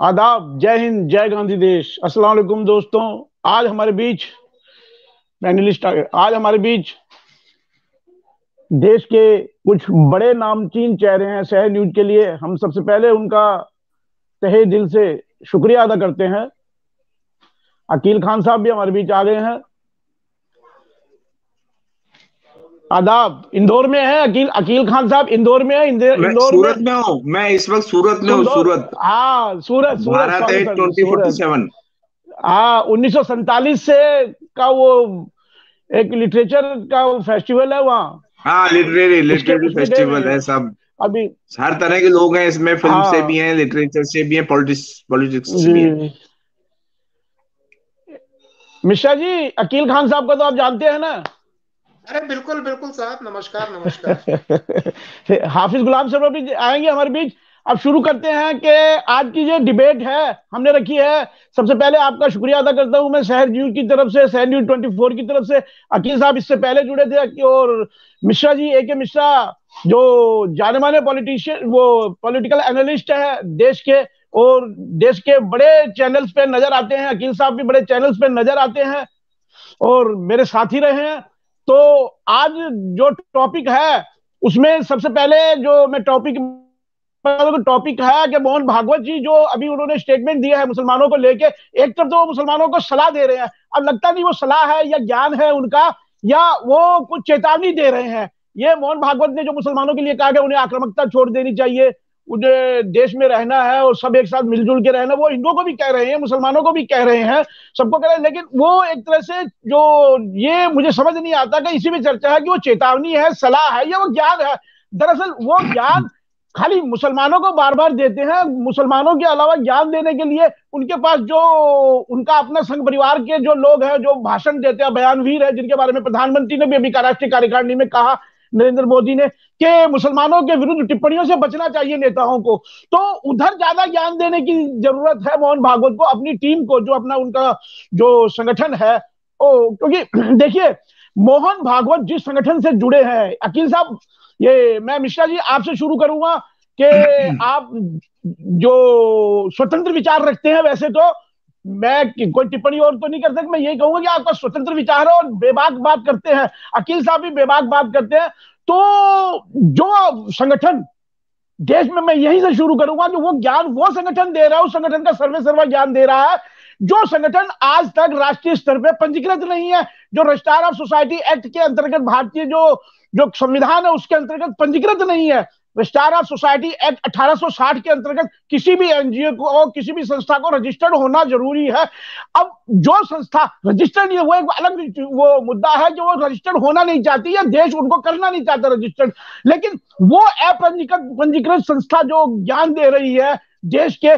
आदाब, जय हिंद, जय गांधी देश। अस्सलाम वालेकुम दोस्तों। आज हमारे बीच पैनलिस्ट आज हमारे बीच देश के कुछ बड़े नामचीन चेहरे हैं सह न्यूज़ के लिए। हम सबसे पहले उनका तहे दिल से शुक्रिया अदा करते हैं। अकील खान साहब भी हमारे बीच आ गए हैं। आदाब इंदौर में है अकील अकील खान साहब इंदौर में है इंदौर सूरत में, में हूँ मैं इस वक्त सूरत में हूँ सूरत। हाँ सूरत भारत है ट्वेंटी फोर्टी सेवन हाँ उन्नीस से का वो एक लिटरेचर का वो फेस्टिवल है वहाँ। हाँ लिटरेरी लिटरेरी फेस्टिवल है। सब। अभी हर तरह के लोग हैं इसमें फ़िल्म हाँ, से भी हैं लिटरेचर से भी हैं पॉलिटिक्स पॉलिटिक्स से भी हैं। मिश्रा जी अकील खान साहब का तो आप जानते हैं ना? अरे बिल्कुल बिल्कुल साहब, नमस्कार नमस्कार। हाफिज गुलाम साहब भी आएँगे हमारे बीच। अब शुरू करते हैं कि आज की जो डिबेट है, हमने रखी है। सबसे पहले आपका शुक्रिया अदा करता हूँ मैं शहर न्यूज़ की तरफ़ से, शहर न्यूज़ ट्वेंटी फोर की तरफ़ से। अकील साहब इससे पहले जुड़े थे और मिश्रा जी ए के मिश्रा, जो जाने माने पॉलिटिशियन वो पॉलिटिकल एनालिस्ट है देश के। और देश के बड़े चैनल्स पे नज़र आते हैं, अकील साहब भी बड़े चैनल्स पे नज़र आते हैं। और मेरे साथी रहे हैं तो आज जो टॉपिक है, उसमें सबसे पहले जो मैं टॉपिक टॉपिक है कि मोहन भागवत जी जो अभी उन्होंने स्टेटमेंट दिया है मुसलमानों को लेके, एक तरफ़ तो वो मुसलमानों को सलाह दे रहे हैं। अब लगता नहीं वो सलाह है या ज्ञान है उनका, या वो कुछ चेतावनी दे रहे हैं। ये मोहन भागवत ने जो मुसलमानों के लिए कहा कि उन्हें आक्रामकता छोड़ देनी चाहिए। देश में रहना है और सब एक साथ मिलजुल के रहना, वो हिंदुओं को भी कह रहे हैं, मुसलमानों को भी कह रहे हैं, सबको कह रहे हैं, लेकिन वो एक तरह से जो ये मुझे समझ नहीं आता कि इसी में चर्चा है कि वो चेतावनी है, सलाह है, या वो ज्ञान है। दरअसल वो ज्ञान खाली मुसलमानों को बार बार देते हैं, मुसलमानों के अलावा ज्ञान देने के लिए उनके पास जो उनका अपना संघ परिवार के जो लोग हैं, जो भाषण देते हैं, बयानवीर है, जिनके बारे में प्रधानमंत्री ने भी अभी राष्ट्रीय कार्यकारिणी में कहा, नरेंद्र मोदी ने कि मुसलमानों के विरुद्ध टिप्पणियों से बचना चाहिए नेताओं को। तो उधर ज़्यादा ज्ञान देने की ज़रूरत है मोहन भागवत को अपनी टीम को जो अपना उनका जो संगठन है। ओ क्योंकि देखिए मोहन भागवत जिस संगठन से जुड़े हैं अकील साहब ये मैं मिश्रा जी आपसे शुरू करूँगा कि आप जो स्वतंत्र विचार रखते हैं वैसे तो मैं कोई टिप्पणी और तो नहीं कर सकता मैं यही कहूँगा कि आपका स्वतंत्र विचार है और बेबाक बात करते हैं। अकील साहब भी बेबाक बात करते हैं। तो जो संगठन देश में मैं यहीं से शुरू करूँगा, जो वो ज्ञान, वो संगठन दे रहा है, उस संगठन का सर्वे सर्वा ज्ञान दे रहा है, जो संगठन आज तक राष्ट्रीय स्तर पर पंजीकृत नहीं है, जो रजिस्ट्रार ऑफ़ सोसाइटी एक्ट के अंतर्गत भारतीय जो जो संविधान है, उसके अंतर्गत पंजीकृत नहीं है ऑफ़ सोसाइटी एक्ट 1860 के अंतर्गत किसी भी एनजीओ को और किसी भी संस्था को रजिस्टर्ड होना ज़रूरी है। अब जो संस्था रजिस्टर्ड नहीं है वो एक अलग वो मुद्दा है जो वो रजिस्टर्ड होना नहीं चाहती या देश उनको करना नहीं चाहता रजिस्टर्ड। लेकिन वो अपंजीकृत, पंजीकृत संस्था जो ज्ञान दे रही है देश के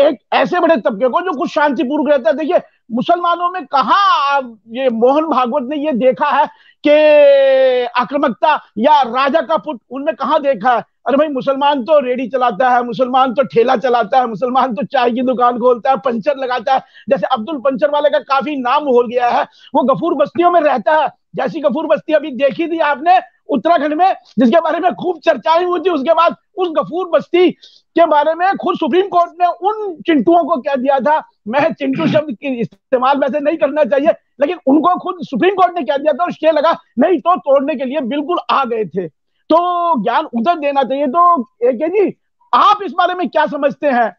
एक ऐसे बड़े तबके को जो कुछ शांतिपूर्वक रहता है। देखिए, मुसलमानों में कहा ये मोहन भागवत ने ये देखा है कि आक्रमकता या राजा का पुट उनमें कहा देखा है? अरे भाई, मुसलमान तो रेडी चलाता है, मुसलमान तो ठेला चलाता है, मुसलमान तो चाय की दुकान खोलता है, पंचर लगाता है। जैसे अब्दुल पंचर वाले का काफ़ी नाम हो गया है, वो गफूर बस्तियों में रहता है। जैसी गफूर बस्ती अभी देखी थी आपने, उत्तराखंड में, जिसके बारे में खूब चर्चाएँ हुई थी, उसके बाद उस गफूर बस्ती के बारे में खुद सुप्रीम कोर्ट ने उन चिंटुओं को कह दिया था, मैं चिंटू शब्द की इस्तेमाल वैसे नहीं करना चाहिए। लेकिन उनको खुद सुप्रीम कोर्ट ने कह दिया था, और लगा, नहीं तो तोड़ने के लिए बिल्कुल आ गए थे। तो ज्ञान उधर देना चाहिए। तो एक जी आप इस बारे में क्या समझते हैं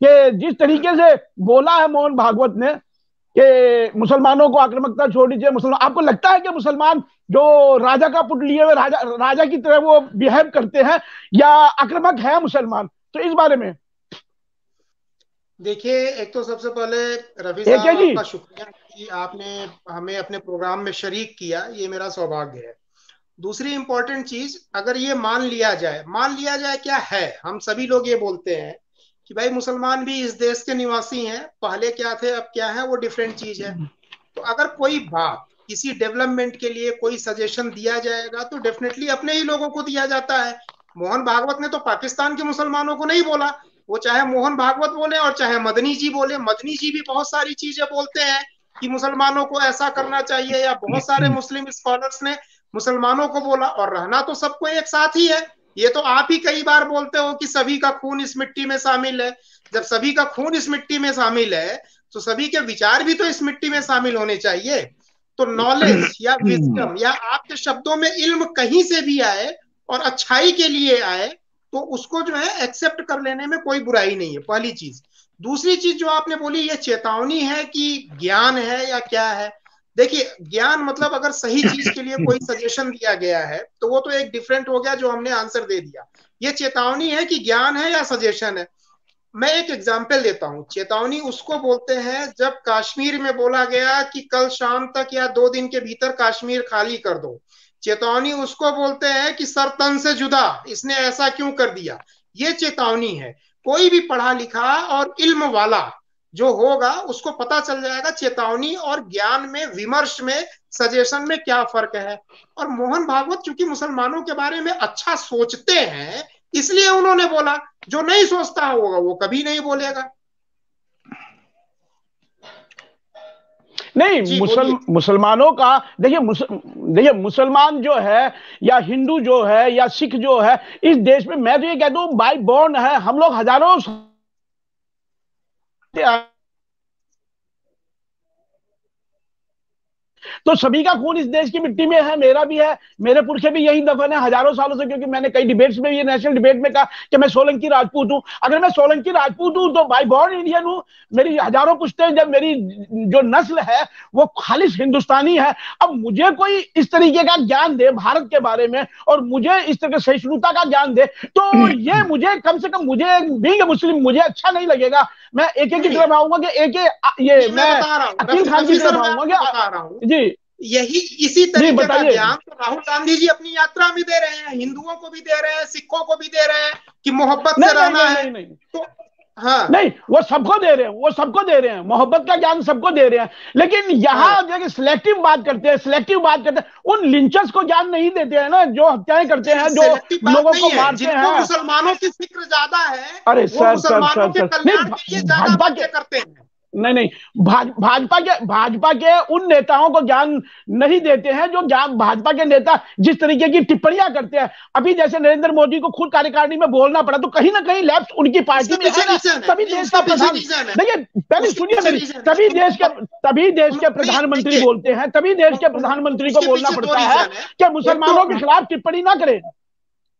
कि जिस तरीके से बोला है मोहन भागवत ने कि मुसलमानों को आक्रमकता छोड़ दीजिए मुसलमान आपको लगता है कि मुसलमान जो राजा का पुट लिए हुए राजा राजा की तरह वो बिहेव करते हैं या आक्रमक है मुसलमान? तो इस बारे में। देखिए एक तो सबसे पहले रवि साहब का शुक्रिया कि आपने हमें अपने प्रोग्राम में शरीक किया ये मेरा सौभाग्य है। दूसरी इंपॉर्टेंट चीज़ अगर ये मान लिया जाए मान लिया जाए क्या है? हम सभी लोग ये बोलते हैं कि भाई मुसलमान भी इस देश के निवासी हैं पहले क्या थे अब क्या है वो डिफरेंट चीज़ है। तो अगर कोई बात किसी डेवलपमेंट के लिए कोई सजेशन दिया जाएगा तो डेफिनेटली अपने ही लोगों को दिया जाता है। मोहन भागवत ने तो पाकिस्तान के मुसलमानों को नहीं बोला। वो चाहे मोहन भागवत बोले और चाहे मदनी जी बोले मदनी जी भी बहुत सारी चीज़ें बोलते हैं कि मुसलमानों को ऐसा करना चाहिए या बहुत सारे मुस्लिम स्कॉलर्स ने मुसलमानों को बोला और रहना तो सबको एक साथ ही है। ये तो आप ही कई बार बोलते हो कि सभी का खून इस मिट्टी में शामिल है। जब सभी का खून इस मिट्टी में शामिल है तो सभी के विचार भी तो इस मिट्टी में शामिल होने चाहिए। तो नॉलेज या विजडम या आपके शब्दों में इल्म कहीं से भी आए और अच्छाई के लिए आए तो उसको जो है एक्सेप्ट कर लेने में कोई बुराई नहीं है। पहली चीज़। दूसरी चीज़ जो आपने बोली ये चेतावनी है कि ज्ञान है या क्या है? देखिए ज्ञान मतलब अगर सही चीज़ के लिए कोई सजेशन दिया गया है तो वो तो एक डिफरेंट हो गया जो हमने आंसर दे दिया। ये चेतावनी है कि ज्ञान है या सजेशन है? मैं एक एग्ज़ाम्पल देता हूँ। चेतावनी उसको बोलते हैं जब कश्मीर में बोला गया कि कल शाम तक या दो दिन के भीतर कश्मीर खाली कर दो। चेतावनी उसको बोलते हैं कि सर तन से जुदा इसने ऐसा क्यों कर दिया? ये चेतावनी है। कोई भी पढ़ा लिखा और इल्म वाला जो होगा उसको पता चल जाएगा चेतावनी और ज्ञान में विमर्श में सजेशन में क्या फ़र्क है। और मोहन भागवत चूँकि मुसलमानों के बारे में अच्छा सोचते हैं इसलिए उन्होंने बोला जो नहीं सोचता होगा वो कभी नहीं बोलेगा। नहीं मुसल मुसलमानों का देखिए मुस, देखिए मुसलमान जो है या हिंदू जो है या सिख जो है इस देश में मैं तो ये कहता हूँ बाई बॉर्न है हम लोग हज़ारों Yeah, तो सभी का खून इस देश की मिट्टी में है मेरा भी है मेरे पुरखे भी यही दफन है हज़ारों सालों से क्योंकि मैंने कई डिबेट्स में ये नेशनल डिबेट में कहा कि मैं सोलंकी राजपूत हूँ। अगर मैं सोलंकी राजपूत हूँ तो बाई बॉर्न इंडियन हूँ मेरी हज़ारों पुश्ते जब मेरी जो नस्ल है वो खालिश हिंदुस्तानी है। अब मुझे कोई इस तरीके का ज्ञान दे भारत के बारे में और मुझे इस तरह सहिष्णुता का ज्ञान दे तो ये मुझे कम से कम मुझे बींग मुस्लिम मुझे अच्छा नहीं लगेगा। मैं एक एक की तरफ़ आऊँगा कि एक ये मैं अकील खान की तरफ़ आऊँगा जी। यही इसी तरीके का ज्ञान तो राहुल गांधी जी अपनी यात्रा में दे रहे हैं हिंदुओं को भी दे रहे हैं सिखों को भी दे रहे हैं कि मोहब्बत से रहना है। नहीं, तो हाँ। नहीं वो सबको दे रहे हैं वो सबको दे रहे हैं मोहब्बत का ज्ञान सबको दे रहे हैं। लेकिन यहाँ हाँ। सिलेक्टिव बात करते हैं सिलेक्टिव बात करते हैं उन लिंचर्स को ज्ञान नहीं देते हैं ना जो हत्याएँ करते हैं जो लोगों को मारते हैं। मुसलमानों की फ़िक्र ज़्यादा है अरे sir sir sir sir. Bhajpa के करते हैं। नहीं नहीं भाज, भाजपा के भाजपा के उन नेताओं को ज्ञान नहीं देते हैं जो ज्ञान भाजपा के नेता जिस तरीके की टिप्पणियाँ करते हैं। अभी जैसे नरेंद्र मोदी को खुद कार्यकारिणी में बोलना पड़ा तो कहीं ना कहीं लैप्स उनकी पार्टी में है तभी देश का प्रधान देखिए पहले सुनिए मेरी तभी देश के तभी देश के प्रधानमंत्री बोलते हैं तभी देश के प्रधानमंत्री को बोलना पड़ता है कि मुसलमानों के खिलाफ टिप्पणी ना करें।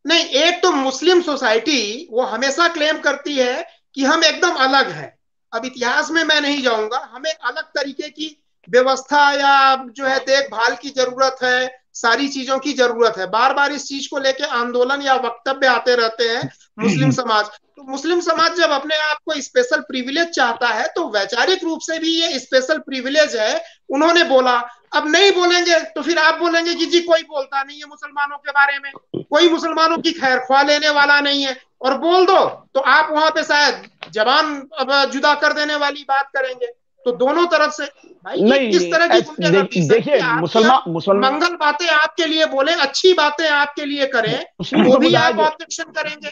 नहीं एक तो मुस्लिम सोसाइटी वो हमेशा क्लेम करती है कि हम एकदम अलग है। अब इतिहास में मैं नहीं जाऊँगा। हमें अलग तरीके की व्यवस्था या जो है देखभाल की ज़रूरत है सारी चीज़ों की ज़रूरत है। बार बार इस चीज़ को लेके आंदोलन या वक्तव्य आते रहते हैं मुस्लिम समाज। तो मुस्लिम समाज जब अपने आप को स्पेशल प्रिविलेज चाहता है तो वैचारिक रूप से भी ये स्पेशल प्रिविलेज है। उन्होंने बोला अब नहीं बोलेंगे तो फिर आप बोलेंगे कि जी कोई बोलता नहीं है मुसलमानों के बारे में। कोई मुसलमानों की खैर ख्वाह लेने वाला नहीं है। और बोल दो तो आप वहाँ पे शायद जबान जुदा कर देने वाली बात करेंगे तो दोनों तरफ़ से भाई नहीं, किस तरह की देखिए मुसलमान मुसलमान मंगल बातें आपके लिए बोले अच्छी बातें आपके लिए करें वो भी आप ऑब्जेक्शन करेंगे।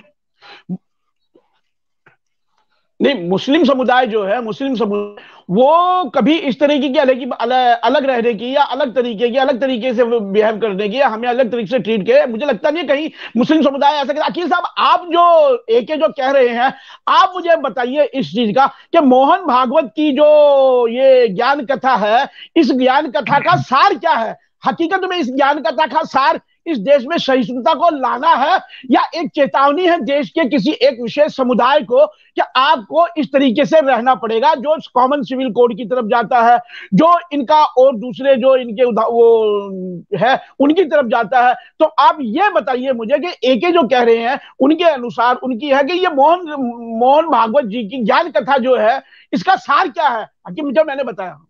नहीं मुस्लिम समुदाय जो है मुस्लिम समुदाय वो कभी इस तरीके की अलग अलग रहने की या अलग तरीके की, अलग तरीके से बिहेव करने की या हमें अलग तरीके से ट्रीट किया मुझे लगता नहीं कहीं मुस्लिम समुदाय ऐसा अकील साहब, आप जो एक जो कह रहे हैं, आप मुझे बताइए इस चीज़ का कि मोहन भागवत की जो ये ज्ञान कथा है, इस ज्ञान कथा का सार क्या है? हकीकत में इस ज्ञान कथा का सार इस देश में सहिष्णुता को लाना है या एक चेतावनी है देश के किसी एक विशेष समुदाय को कि आपको इस तरीके से रहना पड़ेगा, जो कॉमन सिविल कोड की तरफ़ जाता है, जो इनका और दूसरे जो इनके वो है, उनकी तरफ़ जाता है। तो आप ये बताइए मुझे कि एके जो कह रहे हैं, उनके अनुसार उनकी है कि ये मोहन मोहन भागवत जी की ज्ञान कथा जो है, इसका सार क्या है? हकीम जो मैंने बताया।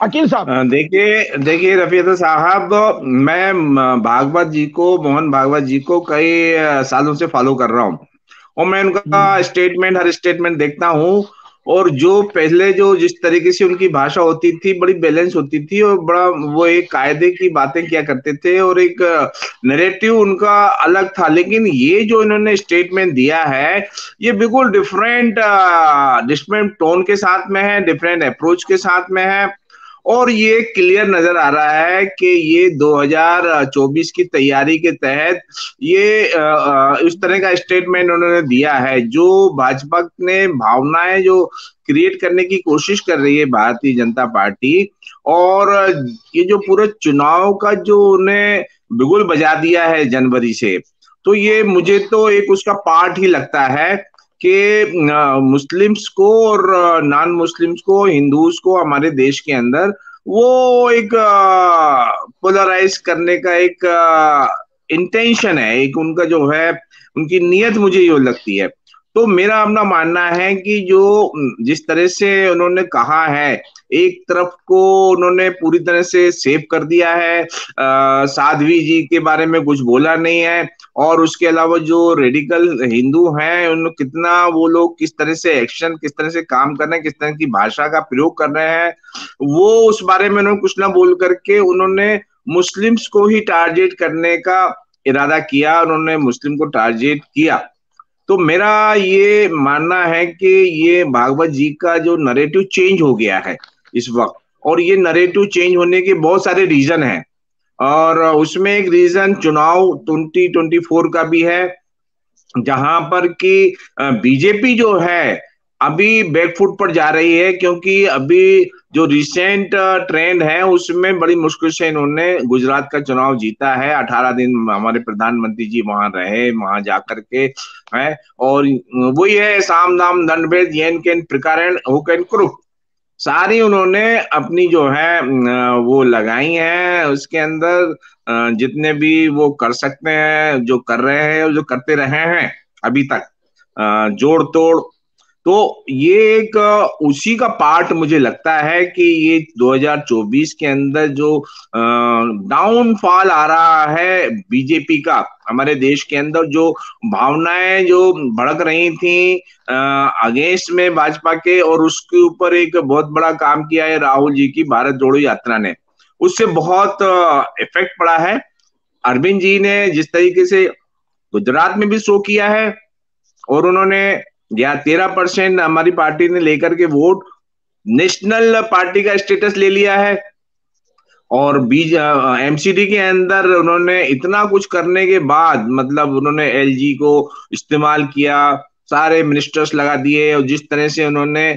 अकील साहब। देखिए देखिए रफीत साहब मैं भागवत जी को मोहन भागवत जी को कई सालों से फॉलो कर रहा हूँ। और मैं उनका स्टेटमेंट हम्म। हर स्टेटमेंट देखता हूँ। और जो पहले जो जिस तरीके से उनकी भाषा होती थी बड़ी बैलेंस होती थी और बड़ा वो एक कायदे की बातें किया करते थे और एक नरेटिव उनका अलग था। लेकिन ये जो इन्होंने स्टेटमेंट दिया है ये बिल्कुल डिफरेंट डिफरेंट टोन के साथ में है डिफरेंट अप्रोच के साथ में है। और ये क्लियर नज़र आ रहा है कि ये 2024 की तैयारी के तहत ये इस तरह का स्टेटमेंट उन्होंने दिया है। जो भाजपा ने भावनाएँ जो क्रिएट करने की कोशिश कर रही है भारतीय जनता पार्टी और ये जो पूरे चुनाव का जो उन्हें बिगुल बजा दिया है जनवरी से तो ये मुझे तो एक उसका पार्ट ही लगता है। कि मुस्लिम्स को और नॉन मुस्लिम्स को, हिंदूज को, हमारे देश के अंदर, वो एक पोलराइज करने का एक इंटेंशन है। एक उनका जो है, उनकी नीयत मुझे ये लगती है। तो मेरा अपना मानना है कि जो जिस तरह से उन्होंने कहा है, एक तरफ़ को उन्होंने पूरी तरह से सेव कर दिया है साध्वी जी के बारे में कुछ बोला नहीं है, और उसके अलावा जो रेडिकल हिंदू हैं, उन कितना वो लोग किस तरह से एक्शन किस तरह से काम कर रहे हैं, किस तरह की भाषा का प्रयोग कर रहे हैं, वो उस बारे में उन्होंने कुछ ना बोल करके उन्होंने मुस्लिम्स को ही टारगेट करने का इरादा किया, उन्होंने मुस्लिम को टारगेट किया। तो मेरा ये मानना है कि ये भागवत जी का जो नरेटिव चेंज हो गया है इस वक्त, और ये नरेटिव चेंज होने के बहुत सारे रीजन हैं। और उसमें एक रीजन चुनाव 2024 का भी है, जहाँ पर कि बीजेपी जो है अभी बैकफुट पर जा रही है क्योंकि अभी जो रिसेंट ट्रेंड है, उसमें बड़ी मुश्किल से इन्होंने गुजरात का चुनाव जीता है। अठारह दिन हमारे प्रधानमंत्री जी वहाँ रहे, वहाँ जाकर के, है, और वही है, साम नाम दंड भेद येन केन प्रकार हु सारी उन्होंने अपनी जो है वो लगाई है, उसके अंदर जितने भी वो कर सकते हैं, जो कर रहे हैं, जो करते रहे हैं, अभी तक जोड़ तोड़ तो ये एक, उसी का पार्ट मुझे लगता है कि ये 2024 के अंदर जो डाउनफॉल आ रहा है बीजेपी का, हमारे देश के अंदर जो भावनाएँ जो भड़क रही थी अगेंस्ट में भाजपा के और उसके ऊपर एक बहुत बड़ा काम किया है राहुल जी की भारत जोड़ो यात्रा ने। उससे बहुत इफ़ेक्ट पड़ा है। अरविंद जी ने जिस तरीके से गुजरात में भी शो किया है और उन्होंने या तेरह परसेंट हमारी पार्टी ने लेकर के वोट नेशनल पार्टी का स्टेटस ले लिया है। और बीज एमसीडी के अंदर उन्होंने इतना कुछ करने के बाद मतलब उन्होंने एलजी को इस्तेमाल किया, सारे मिनिस्टर्स लगा दिए, और जिस तरह से उन्होंने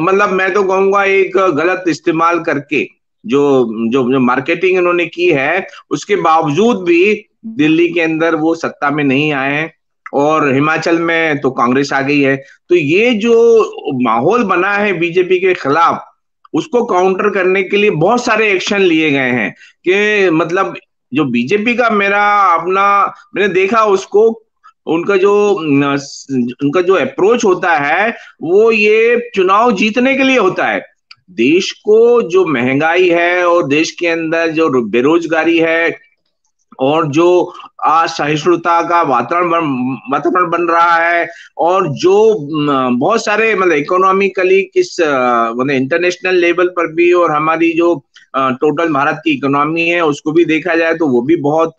मतलब मैं तो कहूँगा एक गलत इस्तेमाल करके जो जो जो मार्केटिंग उन्होंने की है, उसके बावजूद भी दिल्ली के अंदर वो सत्ता में नहीं आए हैं। और हिमाचल में तो कांग्रेस आ गई है। तो ये जो माहौल बना है बीजेपी के खिलाफ, उसको काउंटर करने के लिए बहुत सारे एक्शन लिए गए हैं कि मतलब जो बीजेपी का मेरा अपना, मैंने देखा उसको, उनका जो उनका जो अप्रोच होता है, वो ये चुनाव जीतने के लिए होता है। देश को जो महँगाई है और देश के अंदर जो बेरोजगारी है और जो असहिष्णुता का वातावरण वातावरण बन रहा है, और जो बहुत सारे मतलब इकोनॉमिकली किस मतलब इंटरनेशनल लेवल पर भी और हमारी जो टोटल भारत की इकोनॉमी है, उसको भी देखा जाए तो वो भी बहुत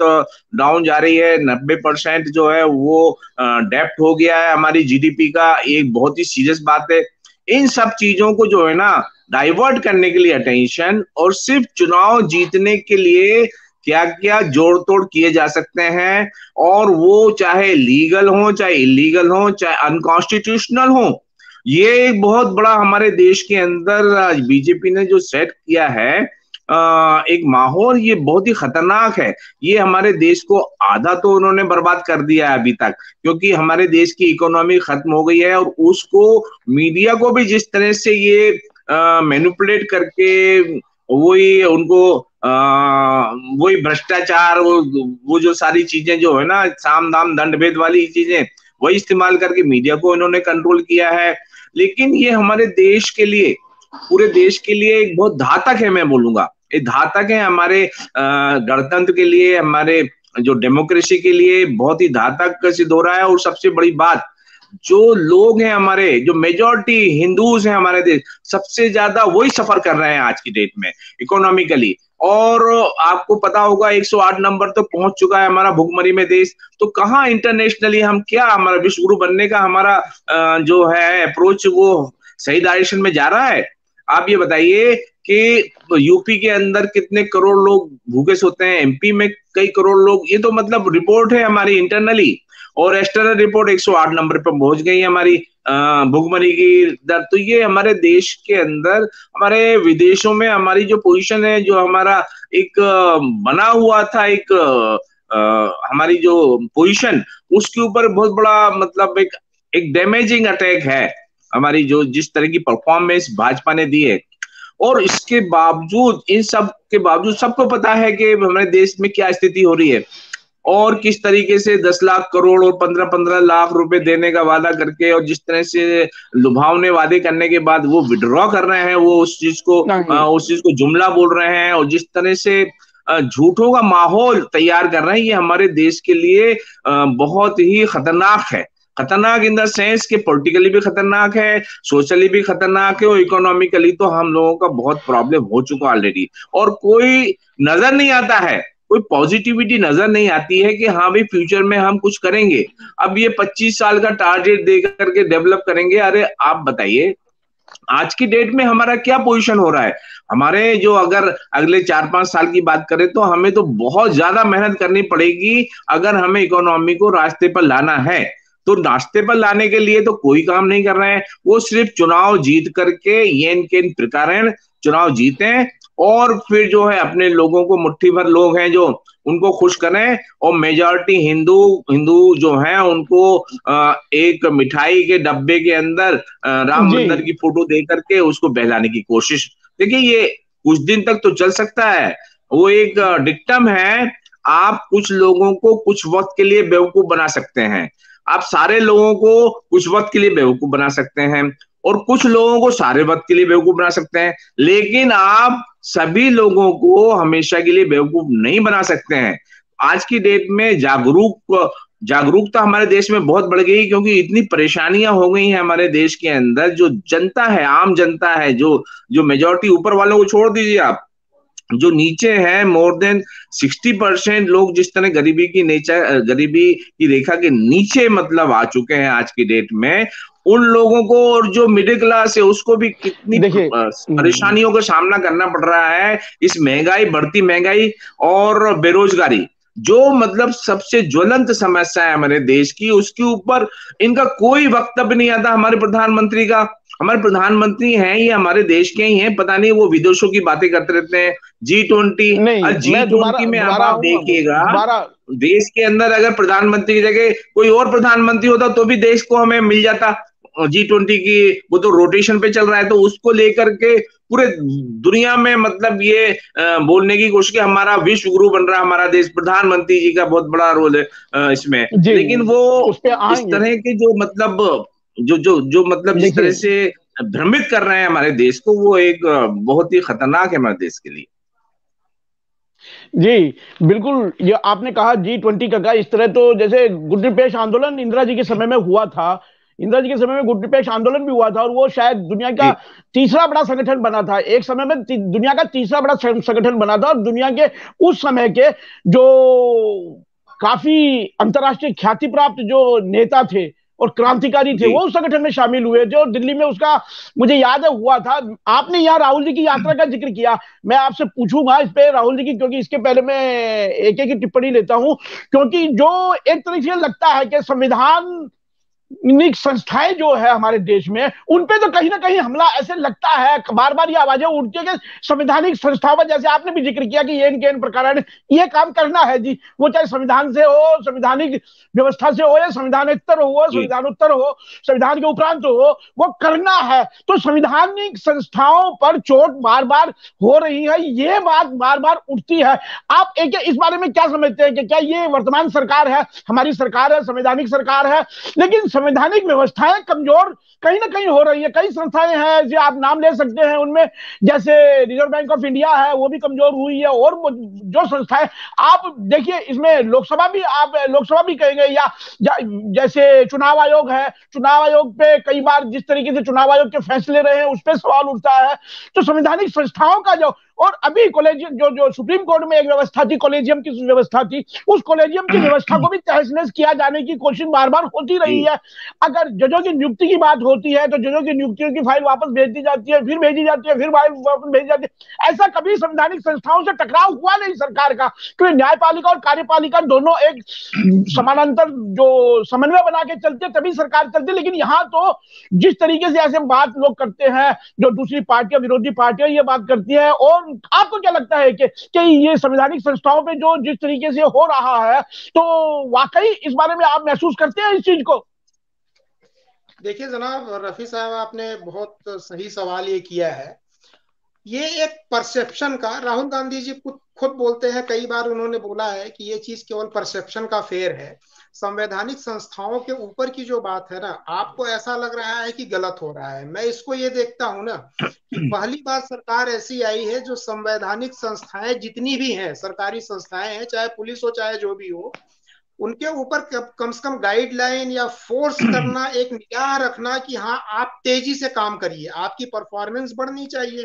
डाउन जा रही है। नब्बे परसेंट जो है वो डेप्ट हो गया है हमारी जीडीपी का। एक बहुत ही सीरियस बात है। इन सब चीज़ों को जो है ना डाइवर्ट करने के लिए अटेंशन और सिर्फ़ चुनाव जीतने के लिए क्या क्या जोड़ तोड़ किए जा सकते हैं और वो चाहे लीगल हो, चाहे इलीगल हो, चाहे अनकॉन्स्टिट्यूशनल हो, ये एक बहुत बड़ा हमारे देश के अंदर बीजेपी ने जो सेट किया है एक माहौल ये बहुत ही खतरनाक है। ये हमारे देश को आधा तो उन्होंने बर्बाद कर दिया है अभी तक, क्योंकि हमारे देश की इकोनॉमी खत्म हो गई है और उसको मीडिया को भी जिस तरह से ये मैनिपुलेट करके वही उनको वही भ्रष्टाचार, वो वो जो सारी चीज़ें जो है ना, साम दाम दंड भेद वाली चीज़ें, वही इस्तेमाल करके मीडिया को इन्होंने कंट्रोल किया है। लेकिन ये हमारे देश के लिए, पूरे देश के लिए एक बहुत घातक है मैं बोलूँगा। ये घातक है हमारे गणतंत्र के लिए, हमारे जो डेमोक्रेसी के लिए बहुत ही घातक सिद्ध हो रहा है। और सबसे बड़ी बात, जो लोग हैं हमारे, जो मेजोरिटी हिंदूज हैं हमारे देश, सबसे ज़्यादा वही सफ़र कर रहे हैं आज की डेट में इकोनॉमिकली और आपको पता होगा 108 नंबर तो पहुँच चुका है हमारा भुखमरी में देश। तो कहाँ इंटरनेशनली हम क्या हमारा विश्व गुरु बनने का हमारा जो है अप्रोच वो सही डायरेक्शन में जा रहा है? आप ये बताइए कि यूपी के अंदर कितने करोड़ लोग भूखे सोते हैं एमपी में कई करोड़ लोग, ये तो मतलब रिपोर्ट है हमारी इंटरनली और एक्सटर्नल रिपोर्ट 108 नंबर पर पहुँच गई हमारी भुगमरी की दर। तो ये हमारे देश के अंदर हमारे विदेशों में हमारी जो पोजीशन है जो हमारा एक बना हुआ था एक आ, हमारी जो पोजीशन उसके ऊपर बहुत बड़ा मतलब एक एक डैमेजिंग अटैक है हमारी जो जिस तरह की परफॉर्मेंस भाजपा ने दी है। और इसके बावजूद इन सब के बावजूद सबको पता है कि हमारे देश में क्या स्थिति हो रही है। और किस तरीके से दस लाख करोड़ और पंद्रह पंद्रह लाख रुपए देने का वादा करके और जिस तरह से लुभावने वादे करने के बाद वो विड्रॉ कर रहे हैं वो उस चीज़ को आ, उस चीज़ को जुमला बोल रहे हैं और जिस तरह से झूठों का माहौल तैयार कर रहे हैं ये हमारे देश के लिए बहुत ही खतरनाक है। खतरनाक इन द सेंस कि पॉलिटिकली भी खतरनाक है सोशली भी खतरनाक है और इकोनॉमिकली तो हम लोगों का बहुत प्रॉब्लम हो चुका ऑलरेडी और कोई नज़र नहीं आता है कोई पॉजिटिविटी नज़र नहीं आती है कि हाँ भाई फ्यूचर में हम कुछ करेंगे। अब ये 25 साल का टारगेट दे करके डेवलप करेंगे। अरे आप बताइए, आज की डेट में हमारा क्या पोजीशन हो रहा है? हमारे जो अगर अगले चार पाँच साल की बात करें तो हमें तो बहुत ज़्यादा मेहनत करनी पड़ेगी अगर हमें इकोनॉमी को रास्ते पर लाना है। तो रास्ते पर लाने के लिए तो कोई काम नहीं कर रहे हैं। वो सिर्फ़ चुनाव जीत करके येन के प्रकार चुनाव जीते। और फिर जो है अपने लोगों को मुट्ठी भर लोग हैं जो उनको खुश करें और मेजॉरिटी हिंदू हिंदू जो है उनको एक मिठाई के डब्बे के अंदर राम मंदिर की फ़ोटो दे करके उसको बहलाने की कोशिश। देखिए ये कुछ दिन तक तो चल सकता है। वो एक डिक्टम है आप कुछ लोगों को कुछ वक्त के लिए बेवकूफ़ बना सकते हैं। आप सारे लोगों को कुछ वक्त के लिए बेवकूफ़ बना सकते हैं और कुछ लोगों को सारे वक्त के लिए बेवकूफ़ बना सकते हैं। लेकिन आप सभी लोगों को हमेशा के लिए बेवकूफ़ नहीं बना सकते हैं। आज की डेट में जागरूक, जागरूकता हमारे देश में बहुत बढ़ गई क्योंकि इतनी परेशानियाँ हो गई हैं हमारे देश के अंदर। जो जनता है, आम जनता है, जो जो मेजोरिटी ऊपर वालों को छोड़ दीजिए आप। जो नीचे है मोर देन सिक्सटी परसेंट लोग जिस तरह गरीबी की नेचर गरीबी की रेखा के नीचे मतलब आ चुके हैं आज की डेट में। उन लोगों को और जो मिडिल क्लास है उसको भी कितनी परेशानियों का सामना करना पड़ रहा है इस महँगाई बढ़ती महँगाई और बेरोजगारी। जो मतलब सबसे ज्वलंत समस्या है हमारे देश की उसके ऊपर इनका कोई वक्तव्य नहीं आता हमारे प्रधानमंत्री का। हमारे प्रधानमंत्री हैं ये हमारे देश के ही हैं पता नहीं वो विदेशों की बातें करते रहते हैं। जी ट्वेंटी जी ट्वेंटी में आप देखिएगा देश के अंदर अगर प्रधानमंत्री की जगह कोई और प्रधानमंत्री होता तो भी देश को हमें मिल जाता। जी ट्वेंटी की वो तो रोटेशन पे चल रहा है तो उसको लेकर के पूरे दुनिया में मतलब ये बोलने की कोशिश की हमारा विश्व गुरु बन रहा है हमारा देश प्रधानमंत्री जी का बहुत बड़ा रोल है इसमें। लेकिन वो इस तरह के जो मतलब जो जो जो मतलब जिस तरह से भ्रमित कर रहे हैं हमारे देश को वो एक बहुत ही खतरनाक है हमारे देश के लिए। जी बिल्कुल ये आपने कहा जी ट्वेंटी का इस तरह तो जैसे गुटपेश आंदोलन इंदिरा जी के समय में हुआ था इंदिरा जी के समय में गुट निरपेक्ष आंदोलन भी हुआ था और वो शायद दुनिया का तीसरा बड़ा संगठन बना था। एक समय में दुनिया का तीसरा बड़ा संगठन बना था और दुनिया के उस समय के जो काफ़ी अंतरराष्ट्रीय ख्याति प्राप्त जो नेता थे और क्रांतिकारी थे वो उस संगठन में शामिल हुए थे और दिल्ली में उसका मुझे याद है हुआ था। आपने यहाँ राहुल जी की यात्रा का ज़िक्र किया। मैं आपसे पूछूँगा इस पे राहुल जी की क्योंकि इसके पहले मैं एक एक टिप्पणी लेता हूँ। क्योंकि जो एक तरीके से लगता है कि संविधान संस्थाएँ जो है हमारे देश में उन पे तो कहीं ना कहीं हमला ऐसे लगता है। बार बार ये आवाज़ें उठती है कि संवैधानिक संस्थाओं जैसे आपने भी ज़िक्र किया कि ये इनके इन प्रकार ये काम करना है जी। वो चाहे संविधान से हो संवैधानिक व्यवस्था से हो या संविधानोत्तर हो संविधानोत्तर हो संविधान के उपरांत हो वो करना है। तो संविधानिक संस्थाओं पर चोट बार बार हो रही है ये बात बार बार उठती है। आप एक इस बारे में क्या समझते हैं कि क्या ये वर्तमान सरकार है हमारी सरकार है संवैधानिक सरकार है? लेकिन संवैधानिक व्यवस्थाएँ कमज़ोर कहीं ना कहीं हो रही है। कई संस्थाएँ हैं जो आप नाम ले सकते हैं उनमें। जैसे रिज़र्व बैंक ऑफ़ इंडिया है, वो भी कमज़ोर हुई है। और जो संस्थाएँ, आप देखिए, इसमें लोकसभा भी, आप लोकसभा भी कहेंगे या जैसे चुनाव आयोग है, चुनाव आयोग पे कई बार जिस तरीके से चुनाव आयोग के फैसले रहे हैं, उस पर सवाल उठता है। तो संवैधानिक संस्थाओं का जो और अभी कॉलेजियम जो जो सुप्रीम कोर्ट में एक व्यवस्था थी कॉलेजियम की व्यवस्था थी, उस कॉलेजियम की व्यवस्था को भी तहस किया जाने की कोशिश बार बार होती रही है। अगर जजों की नियुक्ति की बात होती है तो जजों की नियुक्तियों की फ़ाइल वापस भेज दी जाती है, फिर भेजी जाती है, फिर फ़ाइल वापस भेजी जाती है। ऐसा कभी संवैधानिक संस्थाओं से टकराव हुआ नहीं सरकार का, क्योंकि न्यायपालिका और कार्यपालिका दोनों एक समानांतर जो समन्वय बना के चलते तभी सरकार चलती लेकिन यहाँ तो जिस तरीके से ऐसे बात लोग करते हैं, जो दूसरी पार्टियाँ, विरोधी पार्टियाँ ये बात करती है, और आपको क्या लगता है कि, कि ये संवैधानिक संस्थाओं पे जो जिस तरीके से हो रहा है तो वाकई इस बारे में आप महसूस करते हैं इस चीज़ को? देखिए जनाब रफी साहब आपने बहुत सही सवाल ये किया है। ये एक परसेप्शन का राहुल गांधी जी खुद बोलते हैं कई बार उन्होंने बोला है कि ये चीज़ केवल परसेप्शन का फेर है। संवैधानिक संस्थाओं के ऊपर की जो बात है ना आपको ऐसा लग रहा है कि गलत हो रहा है। मैं इसको ये देखता हूँ ना कि पहली बार सरकार ऐसी आई है जो संवैधानिक संस्थाएँ जितनी भी हैं सरकारी संस्थाएँ हैं चाहे पुलिस हो चाहे जो भी हो उनके ऊपर कम से कम गाइडलाइन या फोर्स करना एक निगाह रखना कि हाँ आप तेज़ी से काम करिए आपकी परफॉर्मेंस बढ़नी चाहिए।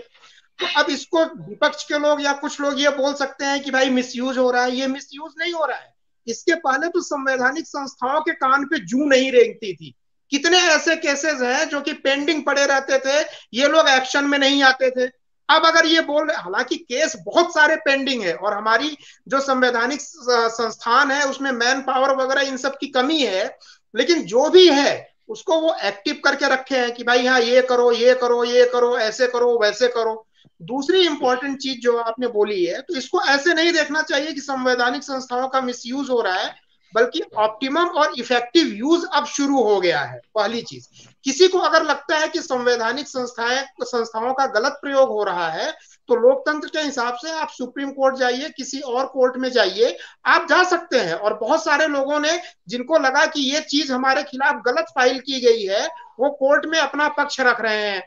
तो अब इसको विपक्ष के लोग या कुछ लोग ये बोल सकते हैं कि भाई मिसयूज हो रहा है ये मिसयूज नहीं हो रहा है। इसके पहले तो संवैधानिक संस्थाओं के कान पे जू नहीं रेंगती थी। कितने ऐसे केसेस हैं जो कि पेंडिंग पड़े रहते थे, ये लोग एक्शन में नहीं आते थे। अब अगर ये बोल रहे हालाँकि केस बहुत सारे पेंडिंग है और हमारी जो संवैधानिक संस्थान है, उसमें मैन पावर वगैरह इन सब की कमी है, लेकिन जो भी है, उसको वो एक्टिव करके रखे हैं कि भाई हाँ ये करो ये करो ये करो, ऐसे करो, वैसे करो। दूसरी इंपॉर्टेंट चीज़ जो आपने बोली है तो इसको ऐसे नहीं देखना चाहिए कि संवैधानिक संस्थाओं का मिसयूज हो रहा है, बल्कि ऑप्टिमम और इफ़ेक्टिव यूज़ अब शुरू हो गया है। पहली चीज़। किसी को अगर लगता है कि संवैधानिक संस्थाएँ, संस्थाओं का गलत प्रयोग हो रहा है तो लोकतंत्र के हिसाब से आप सुप्रीम कोर्ट जाइए, किसी और कोर्ट में जाइए, आप जा सकते हैं। और बहुत सारे लोगों ने जिनको लगा कि ये चीज़ हमारे खिलाफ गलत फ़ाइल की गई है, वो कोर्ट में अपना पक्ष रख रहे हैं।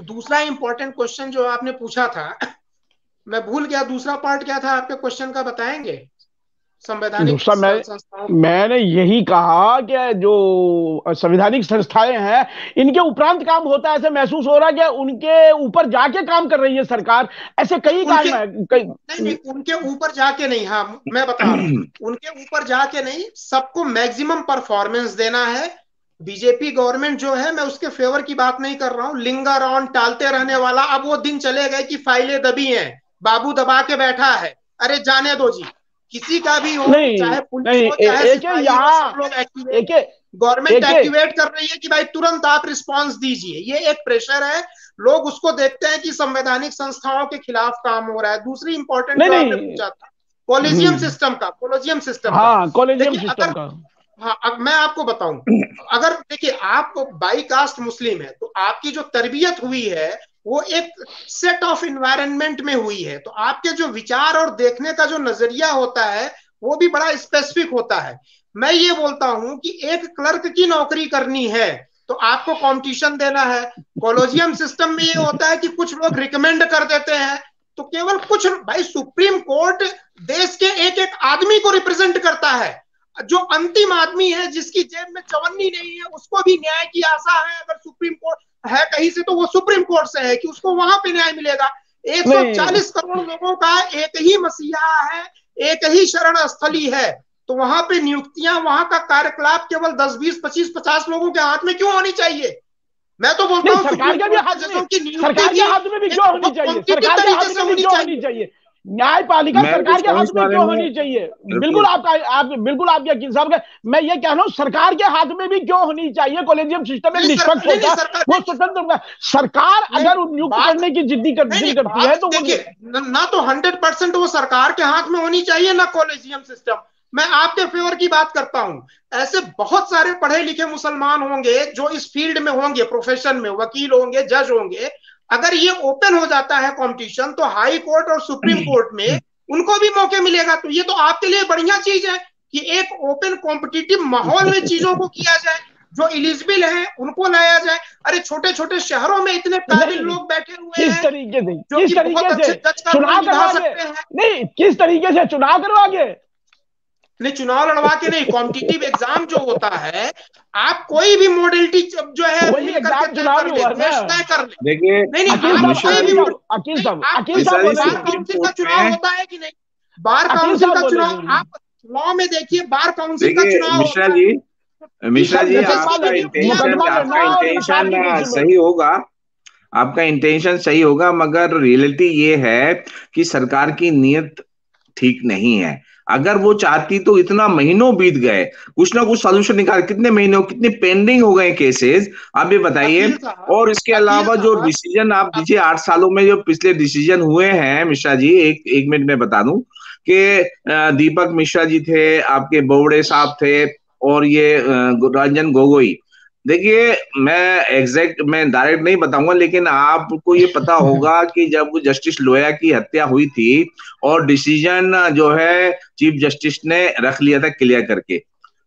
दूसरा इंपॉर्टेंट क्वेश्चन जो आपने पूछा था मैं भूल गया दूसरा पार्ट क्या था आपके क्वेश्चन का बताएँगे? संवैधानिक मैं मैंने यही कहा कि जो संवैधानिक संस्थाएँ हैं इनके उपरांत काम होता है ऐसे महसूस हो रहा है कि उनके ऊपर जाके काम कर रही है सरकार। ऐसे कई काम है कई नहीं नहीं उनके ऊपर जाके नहीं हाँ मैं बता रहा हूँ। उनके ऊपर जाके नहीं सबको मैक्सिमम परफॉर्मेंस देना है बीजेपी गवर्नमेंट जो है मैं उसके फेवर की बात नहीं कर रहा हूँ। लिंगा राउंड टालते रहने वाला अब वो दिन चले गए कि फाइलें दबी हैं बाबू दबा के बैठा है। अरे जाने दो जी किसी का भी हो चाहे पुलिस हो चाहे गवर्नमेंट एक्टिवेट कर रही है कि भाई तुरंत आप रिस्पांस दीजिए। ये एक प्रेशर है। लोग उसको देखते हैं कि संवैधानिक संस्थाओं के खिलाफ काम हो रहा है। दूसरी इंपॉर्टेंट पूछा था। कॉलेजियम सिस्टम का कॉलेजियम सिस्टम हाँ कॉलेजियम सिस्टम का। हाँ अब मैं आपको बताऊँ। अगर देखिए, आप बाई कास्ट मुस्लिम है तो आपकी जो तरबियत हुई है, वो एक सेट ऑफ़ इन्वायरमेंट में हुई है। तो आपके जो विचार और देखने का जो नज़रिया होता है, वो भी बड़ा स्पेसिफिक होता है। मैं ये बोलता हूँ कि एक क्लर्क की नौकरी करनी है तो आपको कंपटीशन देना है। कॉलोजियम सिस्टम में ये होता है कि कुछ लोग रिकमेंड कर देते हैं तो केवल कुछ, भाई, सुप्रीम कोर्ट देश के एक एक आदमी को रिप्रेजेंट करता है। जो अंतिम आदमी है जिसकी जेब में चवन्नी नहीं है उसको भी न्याय की आशा है। अगर सुप्रीम कोर्ट है कहीं से तो वो सुप्रीम कोर्ट से है कि उसको वहाँ पे न्याय मिलेगा। 140 करोड़ लोगों का एक ही मसीहा है एक ही शरण स्थली है। तो वहाँ पे नियुक्तियाँ वहाँ का कार्यकलाप केवल 10 20 25 50 लोगों के हाथ में क्यों होनी चाहिए? मैं तो बोलता हूँ सरकार के हाथ में क्यों होनी चाहिए? के में न्यायपालिका सरकार के हाथ में क्यों होनी चाहिए? बिल्कुल। आपका आप बिल्कुल आपके यकीन साहब मैं ये कह रहा हूँ सरकार के हाथ में भी क्यों होनी चाहिए? कॉलेजियम सिस्टम एक निष्पक्ष होता वो स्वतंत्र सरकार अगर नियुक्त करने की जिद्दी करती है तो ना तो हंड्रेड परसेंट वो सरकार के हाथ में होनी चाहिए ना कॉलेजियम सिस्टम मैं आपके फेवर की बात करता हूँ। ऐसे बहुत सारे पढ़े लिखे मुसलमान होंगे जो इस फ़ील्ड में होंगे प्रोफेशन में वकील होंगे जज होंगे अगर ये ओपन हो जाता है कंपटीशन तो हाई कोर्ट और सुप्रीम कोर्ट में उनको भी मौके मिलेगा। तो ये तो आपके लिए बढ़िया चीज़ है कि एक ओपन कॉम्पिटिटिव माहौल में चीज़ों को किया जाए जो इलिजिबल है उनको लाया जाए। अरे छोटे छोटे शहरों में इतने काबिल लोग बैठे हुए किस तरीके से किस तरीके से चुनाव करवा सकते हैं। नहीं किस तरीके से चुनाव करवा के नहीं चुनाव लड़वा के नहीं कॉम्पिटिटिव एग्ज़ाम जो होता है आप कोई भी मॉडलिटी जो है तय कर ले। देखिए नहीं नहीं बार काउंसिल का चुनाव होता है कि नहीं? बार काउंसिल का चुनाव आप लॉ में देखिए बार काउंसिल का चुनाव मिश्रा जी मिश्रा जी आपका इंटेंशन आपका इंटेंशन सही होगा। आपका इंटेंशन सही होगा मगर रियलिटी ये है कि सरकार की नीयत ठीक नहीं है। अगर वो चाहती तो इतना महीनों बीत गए कुछ ना कुछ सोल्यूशन निकाल कितने महीने कितने पेंडिंग हो गए केसेस आप ये बताइए। और इसके अलावा जो डिसीज़न आप दीजिए आठ सालों में जो पिछले डिसीज़न हुए हैं मिश्रा जी एक एक मिनट में बता दूँ कि दीपक मिश्रा जी थे आपके बोवड़े साहब थे और ये रंजन गोगोई। देखिए मैं एग्जैक्ट मैं डायरेक्ट नहीं बताऊँगा लेकिन आपको ये पता होगा कि जब जस्टिस लोया की हत्या हुई थी और डिसीज़न जो है चीफ जस्टिस ने रख लिया था क्लियर करके।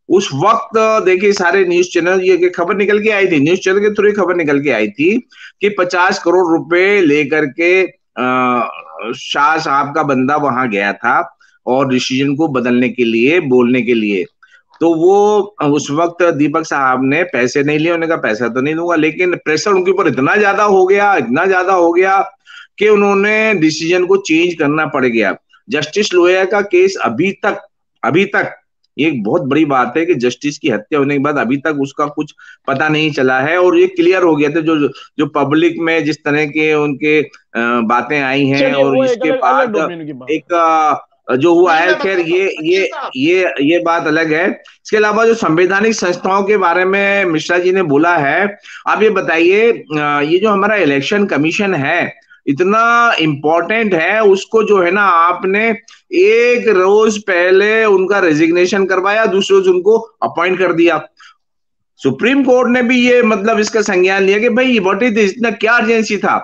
उस वक्त देखिए सारे न्यूज़ चैनल ये खबर निकल के आई थी। न्यूज़ चैनल के थ्रू खबर निकल के आई थी कि 50 करोड़ रुपए लेकर के शाह साहब का बंदा वहाँ गया था और डिसीज़न को बदलने के लिए बोलने के लिए। तो वो उस वक्त दीपक साहब ने पैसे नहीं लिए उन्होंने कहा पैसा तो नहीं दूँगा लेकिन प्रेशर उनके ऊपर इतना ज़्यादा हो गया इतना ज़्यादा हो गया कि उन्होंने डिसीज़न को चेंज करना पड़ गया। जस्टिस लोया का केस अभी तक अभी तक एक बहुत बड़ी बात है कि जस्टिस की हत्या होने के बाद अभी तक उसका कुछ पता नहीं चला है और ये क्लियर हो गया था जो जो पब्लिक में जिस तरह के उनके बातें आई हैं और इसके बाद एक जो हुआ है खैर ये ये ये ये बात अलग है। इसके अलावा जो संवैधानिक संस्थाओं के बारे में मिश्रा जी ने बोला है आप ये बताइए ये जो हमारा इलेक्शन कमीशन है इतना इम्पोर्टेंट है उसको जो है ना आपने एक रोज पहले उनका रेजिग्नेशन करवाया दूसरे रोज उनको अपॉइंट कर दिया। सुप्रीम कोर्ट ने भी ये मतलब इसका संज्ञान लिया कि भाई वॉट इज़ इतना क्या अर्जेंसी था?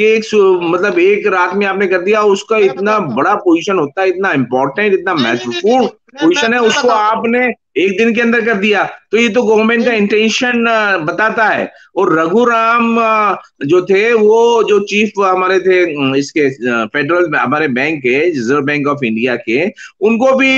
कि एक मतलब एक रात में आपने कर दिया उसका इतना बड़ा पोजीशन होता है इतना इम्पोर्टेंट इतना महत्वपूर्ण पोजीशन है उसको आपने एक दिन के अंदर कर दिया। तो ये तो गवर्नमेंट का इंटेंशन बताता है। और रघुराम जो थे वो जो चीफ हमारे थे इसके फेडरल हमारे बैंक के रिज़र्व बैंक ऑफ़ इंडिया के उनको भी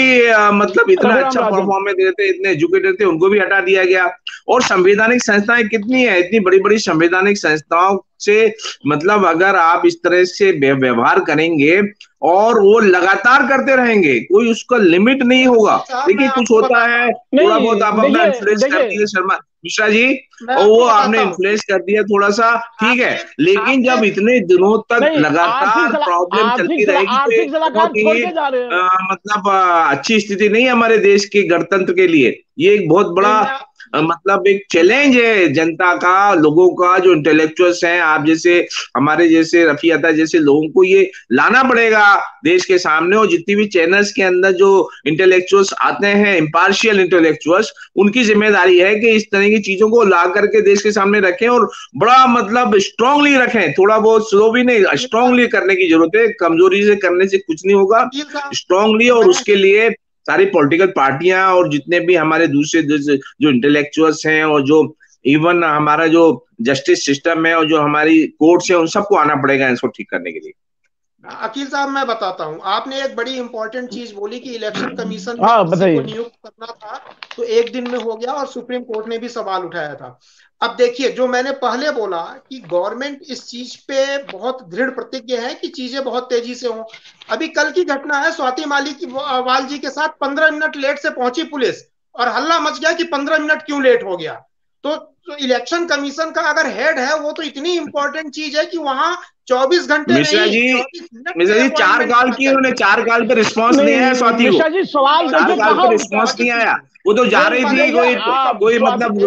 मतलब इतना अच्छा परफॉर्मेंस देते इतने एजुकेटेड थे उनको भी हटा दिया गया। और संवैधानिक संस्थाएँ कितनी है? इतनी बड़ी बड़ी संवैधानिक संस्थाओं से मतलब अगर आप इस तरह से व्यवहार करेंगे और वो लगातार करते रहेंगे कोई उसका लिमिट नहीं होगा। देखिए कुछ होता है थोड़ा बहुत आप अपना इन्फ्लुएंस कर है शर्मा मिश्रा जी और वो आपने इन्फ्लुएंस कर दिया थोड़ा सा ठीक है? लेकिन जब इतने दिनों तक लगातार प्रॉब्लम चलती रहेगी तो मतलब अच्छी स्थिति नहीं है हमारे देश के गणतंत्र के लिए। ये एक बहुत बड़ा मतलब एक चैलेंज है जनता का लोगों का जो इंटेलेक्चुअल्स हैं आप जैसे हमारे जैसे रफी अता जैसे लोगों को ये लाना पड़ेगा देश के सामने। और जितनी भी चैनल्स के अंदर जो इंटेलेक्चुअल्स आते हैं इम्पार्शियल इंटेलेक्चुअल्स उनकी ज़िम्मेदारी है कि इस तरह की चीज़ों को ला करके देश के सामने रखें और बड़ा मतलब स्ट्रांगली रखें। थोड़ा बहुत स्लो भी नहीं स्ट्रांगली करने की ज़रूरत है। कमज़ोरी से करने से कुछ नहीं होगा। स्ट्रांगली और उसके लिए सारी पॉलिटिकल पार्टियाँ और जितने भी हमारे दूसरे जो इंटेलेक्चुअल्स हैं और जो इवन हमारा जो जस्टिस सिस्टम है और जो हमारी कोर्ट्स है उन सबको आना पड़ेगा इसको ठीक करने के लिए। अकील साहब मैं बताता हूँ। आपने एक बड़ी इंपॉर्टेंट चीज़ बोली कि इलेक्शन कमीशन को नियुक्त करना था तो एक दिन में हो गया और सुप्रीम कोर्ट ने भी सवाल उठाया था। अब देखिए जो मैंने पहले बोला कि गवर्नमेंट इस चीज़ पे बहुत दृढ़ प्रतिज्ञ है कि चीज़ें बहुत तेज़ी से हों। अभी कल की घटना है स्वाति माली की वाल जी के साथ पंद्रह मिनट लेट से पहुँची पुलिस और हल्ला मच गया कि पंद्रह मिनट क्यों लेट हो गया। तो, तो इलेक्शन कमीशन का अगर हेड है वो तो इतनी इंपॉर्टेंट चीज़ है कि वहाँ चौबीस घंटे मिश्रा जी मिश्रा जी चार गाल की उन्होंने चार गाल पे रिस्पांस नहीं आया स्वाति को जी सवाल चार गाल पे रिस्पांस नहीं आया। वो तो जा रही थी कोई कोई मतलब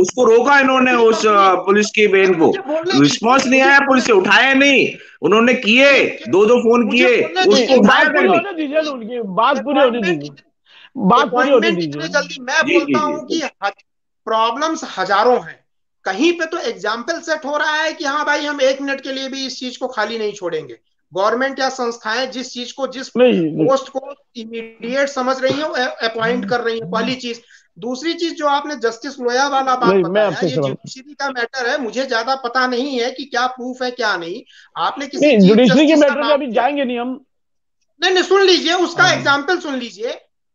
उसको रोका इन्होंने उस पुलिस की बहन को। रिस्पांस नहीं आया पुलिस से उठाया नहीं। उन्होंने किए दो दो फ़ोन किए उसको उठाया बात पूरी होने दीजिए बात पूरी होने दीजिए। जल्दी मैं बोलता हूँ कि प्रॉब्लम्स हज़ारों हैं। कहीं पे तो एग्ज़ाम्पल सेट हो रहा है कि हाँ भाई हम एक मिनट के लिए भी इस चीज़ को खाली नहीं छोड़ेंगे। गवर्नमेंट या संस्थाएँ जिस चीज़ को जिस पोस्ट को इमीडिएट समझ रही है अपॉइंट कर रही है पहली चीज़। दूसरी चीज़ जो आपने जस्टिस लोया वाला बात बताया ये जुडिशरी का मैटर है। मुझे ज़्यादा पता नहीं है कि क्या प्रूफ है क्या नहीं। आपने किसी जुडिशरी के मैटर में अभी जाएँगे नहीं हम। नहीं नहीं सुन लीजिए उसका एग्ज़ाम्पल हाँ। सुन लीजिए।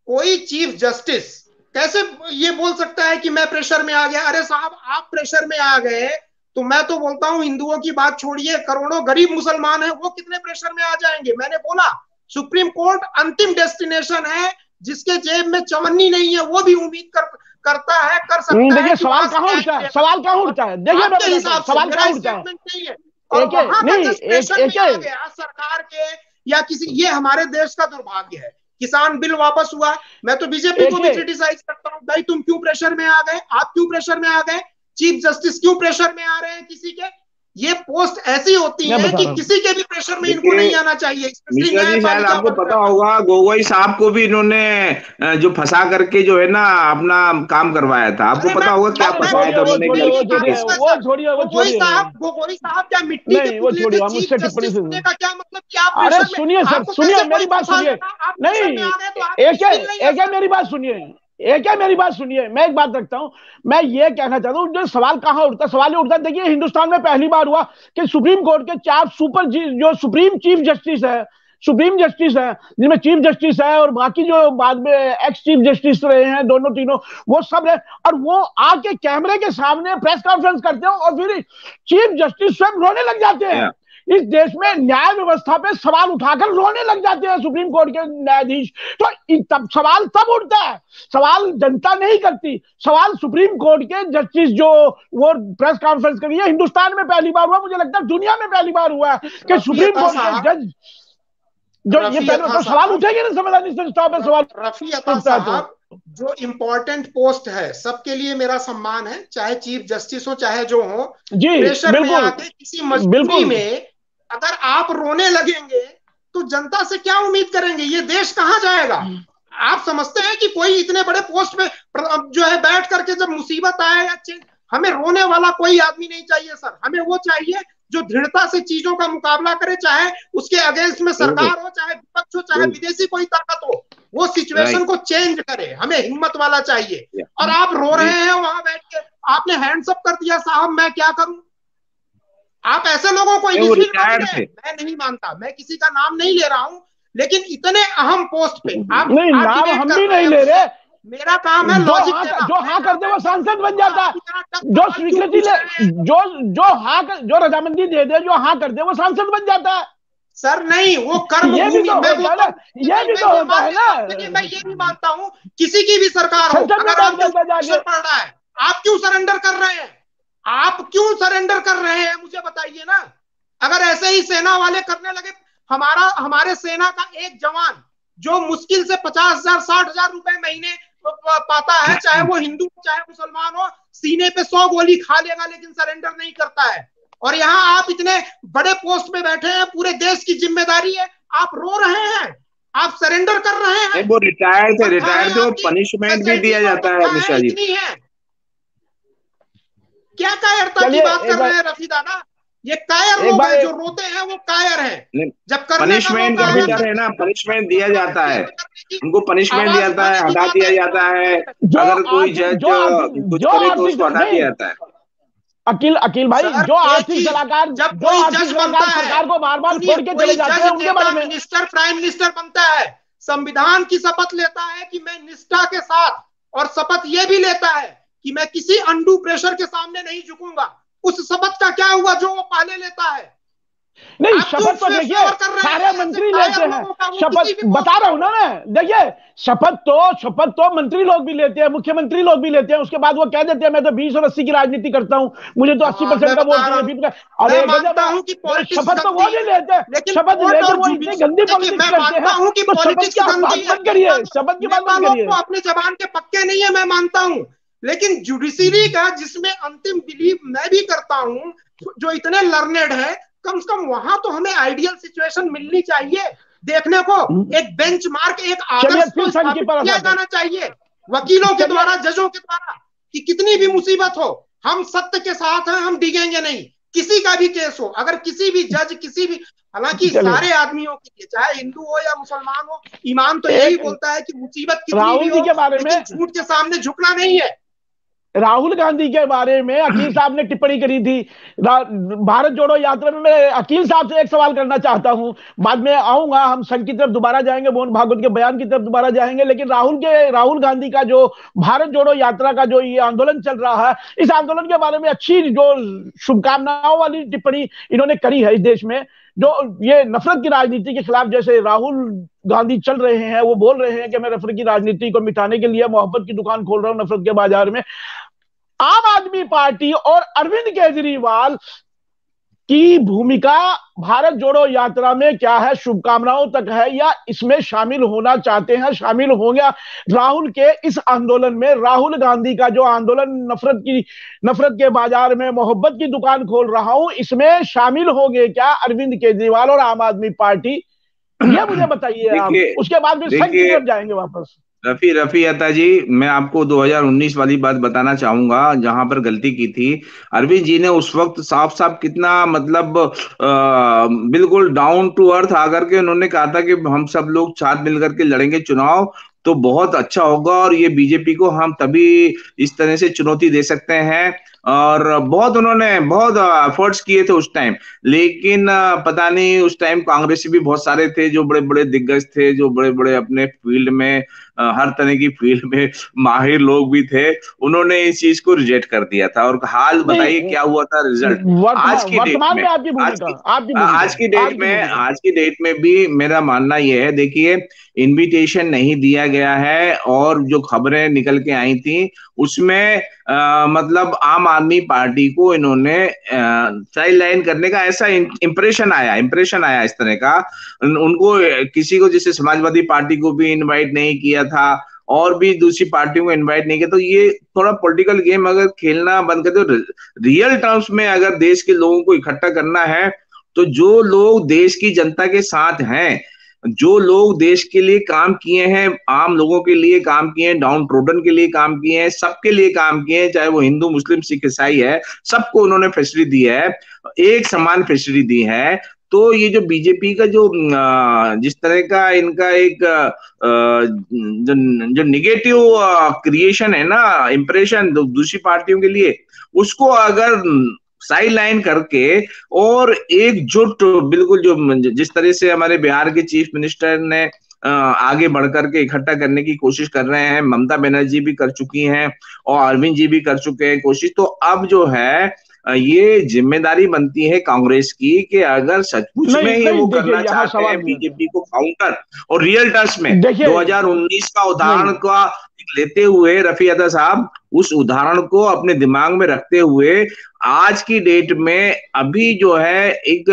कोई चीफ जस्टिस कैसे ये बोल सकता है कि मैं प्रेशर में आ गया? अरे साहब आप प्रेशर में आ गए तो मैं तो बोलता हूँ हिंदुओं की बात छोड़िए करोड़ों गरीब मुसलमान है वो कितने प्रेशर में आ जाएँगे? मैंने बोला सुप्रीम कोर्ट अंतिम डेस्टिनेशन है जिसके जेब में चवन्नी नहीं है वो भी उम्मीद कर करता है कर सकता हम्म, है सवाल कहाँ उठता है? सवाल कहाँ उठता है? देखिए सवाल कहाँ उठता है? नहीं है। और सरकार के या किसी ये हमारे देश का दुर्भाग्य है। किसान बिल वापस हुआ। मैं तो बीजेपी को भी क्रिटिसाइज करता हूँ। भाई तुम क्यों प्रेशर में आ गए? आप क्यों प्रेशर में आ गए? चीफ जस्टिस क्यों प्रेशर में आ रहे हैं किसी के? ये पोस्ट ऐसी होती है कि किसी के भी प्रेशर में इनको नहीं आना चाहिए शायद आपको पता होगा गोगोई साहब को भी इन्होंने जो फंसा करके जो है ना अपना काम करवाया था। आपको पता होगा क्या फंसाया था उन्होंने? वो छोड़िए वो छोड़िए साहब गोगोई साहब क्या मिट्टी के वो छोड़िए हम टिप्पणी सुनिए क्या मतलब अरे सुनिए सर सुनिए मेरी बात सुनिए। नहीं एक मेरी बात सुनिए। एक है मेरी बात सुनिए? मैं एक बात रखता हूँ, मैं ये कहना चाहता हूँ, जो सवाल कहाँ उठता सवाल ये उठता देखिए हिंदुस्तान में पहली बार हुआ कि सुप्रीम कोर्ट के चार सुपर जो सुप्रीम चीफ जस्टिस है, सुप्रीम जस्टिस है, जिनमें चीफ जस्टिस है और बाकी जो बाद में एक्स चीफ जस्टिस रहे हैं, दोनों तीनों, वो सब रहे और वो आके कैमरे के सामने प्रेस कॉन्फ्रेंस करते हैं और फिर चीफ जस्टिस स्वयं रोने लग जाते हैं। इस देश में न्याय व्यवस्था पे सवाल उठाकर रोने लग जाते हैं सुप्रीम कोर्ट के न्यायाधीश। तो तब सवाल तब उठता है। सवाल जनता नहीं करती। सवाल सुप्रीम कोर्ट के जस्टिस जो वो प्रेस कॉन्फ्रेंस करी है हिंदुस्तान में पहली बार हुआ मुझे लगता है दुनिया में पहली बार हुआ है कि सुप्रीम कोर्ट के जज जो ये तो सवाल उठेंगे ना संवैधानिक संस्था पे सवाल रफी साहब जो इम्पोर्टेंट पोस्ट है सबके लिए मेरा सम्मान है चाहे चीफ जस्टिस हो चाहे जो हो। प्रेशर में आके किसी मजबूरी में अगर आप रोने लगेंगे तो जनता से क्या उम्मीद करेंगे? ये देश कहाँ जाएगा? आप समझते हैं कि कोई इतने बड़े पोस्ट पे जो है बैठ करके जब मुसीबत आए या हमें रोने वाला कोई आदमी नहीं चाहिए सर। हमें वो चाहिए जो दृढ़ता से चीज़ों का मुकाबला करे चाहे उसके अगेंस्ट में सरकार हो चाहे विपक्ष हो चाहे विदेशी कोई ताकत हो। वो सिचुएशन को चेंज करे। हमें हिम्मत वाला चाहिए। और आप रो रहे हैं वहाँ बैठ के। आपने हैंड्स अप कर दिया साहब मैं क्या करूँ? आप ऐसे लोगों को मैं नहीं मानता। मैं किसी का नाम नहीं ले रहा हूँ लेकिन इतने अहम पोस्ट पे आप नहीं नाम हम भी नहीं ले रहे। मेरा काम है लॉजिक हाँ, जो हाँ कर दे वो सांसद बन जाता। है जो स्वीकृति ले जो जो हाँ जो रजामंदी दे दे जो हाँ कर दे वो सांसद बन जाता। है सर नहीं वो कर्म ये भी तो मैं होता है ये भी तो होता है ना। मैं ये भी मानता हूँ किसी की भी सरकार हो अगर आप पड़ रहा है आप क्यों सरेंडर कर रहे हैं? आप क्यों सरेंडर कर रहे हैं? मुझे बताइए ना। अगर ऐसे ही सेना वाले करने लगे हमारा हमारे सेना का एक जवान जो मुश्किल से पचास हज़ार साठ हज़ार रुपए महीने पाता है चाहे वो हिंदू चाहे मुसलमान हो सीने पे सौ गोली खा लेगा लेकिन सरेंडर नहीं करता है। और यहाँ आप इतने बड़े पोस्ट में बैठे हैं पूरे देश की ज़िम्मेदारी है। आप रो रहे हैं। आप सरेंडर कर रहे हैं। वो रिटायर थे रिटायर थे पनिशमेंट भी दिया जाता है मिश्रा जी। है। क्या कायरता की बात कर रहे हैं रफी दादा ये कायर लोग हैं जो रोते हैं वो कायर है। जब पनिशमेंट का भी डर है ना पनिशमेंट दिया जाता है। उनको पनिशमेंट दिया जाता है हटा दिया जाता है। अगर कोई जज कुछ करे तो उसको हटा दिया जाता है। अकील अकील भाई जो आर्थिक सलाहकार जब कोई जज बनता है सरकार को बार बार छोड़ के चले जाते हैं उनके बारे में मिनिस्टर प्राइम मिनिस्टर बनता है संविधान की शपथ लेता है कि मैं निष्ठा के साथ और शपथ ये भी लेता है कि मैं किसी अंडू प्रेशर के सामने नहीं झुकूँगा। उस शपथ का क्या हुआ जो वो पहले लेता है? नहीं शपथ तो देखिए सारे मंत्री लेते हैं। शपथ बता रहा हूँ ना मैं। देखिए शपथ तो शपथ तो मंत्री लोग भी लेते हैं मुख्यमंत्री लोग भी लेते हैं उसके बाद वो कह देते हैं मैं तो बीस और अस्सी की राजनीति करता हूँ मुझे तो अस्सी परसेंट का वोट अरे शपथ तो वो नहीं लेते शपथ लेकर वो इतनी गंदी पॉलिटिक्स करते हैं। तो शपथ की बात करिए शपथ की बात करिए। अपने जबान के पक्के नहीं है मैं मानता हूँ। लेकिन जुडिशरी का जिसमें अंतिम बिलीव मैं भी करता हूँ जो इतने लर्नेड है कम से कम वहाँ तो हमें आइडियल सिचुएशन मिलनी चाहिए। देखने को हम्म। एक बेंच मार्क एक आदर्श को किया जाना चाहिए वकीलों के द्वारा जजों के द्वारा कि कितनी भी मुसीबत हो हम सत्य के साथ हैं हम डिगेंगे नहीं। किसी का भी केस हो अगर किसी भी जज किसी भी हालाँकि सारे आदमियों के लिए चाहे हिंदू हो या मुसलमान हो ईमान तो यही बोलता है कि मुसीबत कितनी भी हो के बारे में झूठ के सामने झुकना नहीं है। राहुल गांधी के बारे में अकील साहब ने टिप्पणी करी थी। भारत जोड़ो यात्रा में मैं अकील साहब से एक सवाल करना चाहता हूँ। बाद में आऊँगा हम संघ की तरफ़ दोबारा जाएँगे मोहन भागवत के बयान की तरफ़ दोबारा जाएँगे लेकिन राहुल के राहुल गांधी का जो भारत जोड़ो यात्रा का जो ये आंदोलन चल रहा है इस आंदोलन के बारे में अच्छी जो शुभकामनाओं वाली टिप्पणी इन्होंने करी है इस देश में जो ये नफरत की राजनीति के खिलाफ जैसे राहुल गांधी चल रहे हैं वो बोल रहे हैं कि मैं नफरत की राजनीति को मिटाने के लिए मोहब्बत की दुकान खोल रहा हूँ नफरत के बाज़ार में। आम आदमी पार्टी और अरविंद केजरीवाल की भूमिका भारत जोड़ो यात्रा में क्या है शुभकामनाओं तक है या इसमें शामिल होना चाहते हैं शामिल हो गया राहुल के इस आंदोलन में। राहुल गांधी का जो आंदोलन नफरत की नफरत के बाज़ार में मोहब्बत की दुकान खोल रहा हूँ इसमें शामिल हो गए क्या अरविंद केजरीवाल और आम आदमी पार्टी? यह मुझे बताइए आप। उसके बाद फिर संघ की तरफ़ जाएँगे वापस। रफी रफी अता जी मैं आपको 2019 वाली बात बताना चाहूँगा जहाँ पर गलती की थी। अरविंद जी ने उस वक्त साफ़ साफ़ कितना मतलब आ, बिल्कुल डाउन टू अर्थ आकर के उन्होंने कहा था कि हम सब लोग साथ मिलकर के लड़ेंगे चुनाव तो बहुत अच्छा होगा और ये बीजेपी को हम तभी इस तरह से चुनौती दे सकते हैं। और बहुत उन्होंने बहुत एफर्ट्स किए थे उस टाइम लेकिन पता नहीं उस टाइम कांग्रेसी भी बहुत सारे थे जो बड़े बड़े दिग्गज थे जो बड़े बड़े अपने फ़ील्ड में हर तरह की फ़ील्ड में माहिर लोग भी थे। उन्होंने इस चीज़ को रिजेक्ट कर दिया था। और हाल बताइए क्या हुआ था रिज़ल्ट आज की डेट में आज की, डेट में आज की डेट में भी मेरा मानना यह है देखिए इनविटेशन नहीं दिया गया है और जो खबरें निकल के आई थी उसमें आ, मतलब आम आदमी पार्टी को इन्होंने चाइल्ड लाइन करने का ऐसा इंप्रेशन आया इंप्रेशन आया इस तरह का। उनको किसी को जैसे समाजवादी पार्टी को भी इनवाइट नहीं किया था और भी दूसरी पार्टियों को इनवाइट नहीं किया तो ये थोड़ा पॉलिटिकल गेम अगर खेलना बंद कर दो रियल टर्म्स में अगर देश के लोगों को इकट्ठा करना है तो जो लोग देश की जनता के साथ हैं जो लोग देश के लिए काम किए हैं, आम लोगों के लिए काम किए हैं, डाउन ट्रोडन के लिए काम किए हैं, सबके लिए काम किए हैं, चाहे वो हिंदू, मुस्लिम, सिख, ईसाई है, सबको उन्होंने फैसिलिटी दी है, एक समान फैसिलिटी दी है। तो ये जो बीजेपी का जो जिस तरह का इनका एक जो जो निगेटिव क्रिएशन है ना इंप्रेशन दूसरी पार्टियों के लिए, उसको अगर साइड लाइन करके और एकजुट बिल्कुल जो जिस तरह से हमारे बिहार के चीफ मिनिस्टर ने आगे बढ़ करके इकट्ठा करने की कोशिश कर रहे हैं, ममता बनर्जी भी कर चुकी हैं और अरविंद जी भी कर चुके हैं कोशिश तो अब जो है ये ज़िम्मेदारी बनती है कांग्रेस की कि अगर सचमुच में ये वो करना चाहते हैं बीजेपी को काउंटर और रियल टर्स में। 2019 का उदाहरण का लेते हुए रफी अदा साहब उस उदाहरण को अपने दिमाग में रखते हुए आज की डेट में अभी जो है एक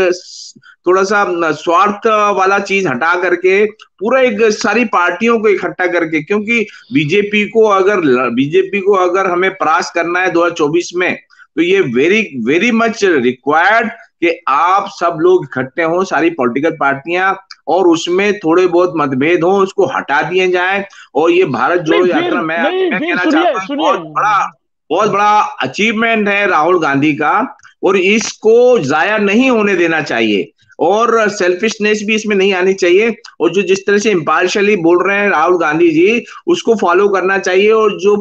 थोड़ा सा स्वार्थ वाला चीज़ हटा करके पूरा एक सारी पार्टियों को इकट्ठा करके क्योंकि बीजेपी को अगर बीजेपी को अगर हमें परास करना है 2024 में तो ये वेरी वेरी मच रिक्वायर्ड कि आप सब लोग इकट्ठे हों सारी पॉलिटिकल पार्टियाँ और उसमें थोड़े बहुत मतभेद हो उसको हटा दिए जाए और ये भारत जोड़ो यात्रा मैं, मैं कहना चाहता हूँ बहुत बड़ा बहुत बड़ा अचीवमेंट है राहुल गांधी का और इसको जाया नहीं होने देना चाहिए। और सेल्फिशनेस भी इसमें नहीं आनी चाहिए। और जो जिस तरह से इम्पार्शली बोल रहे हैं राहुल गांधी जी उसको फॉलो करना चाहिए और जो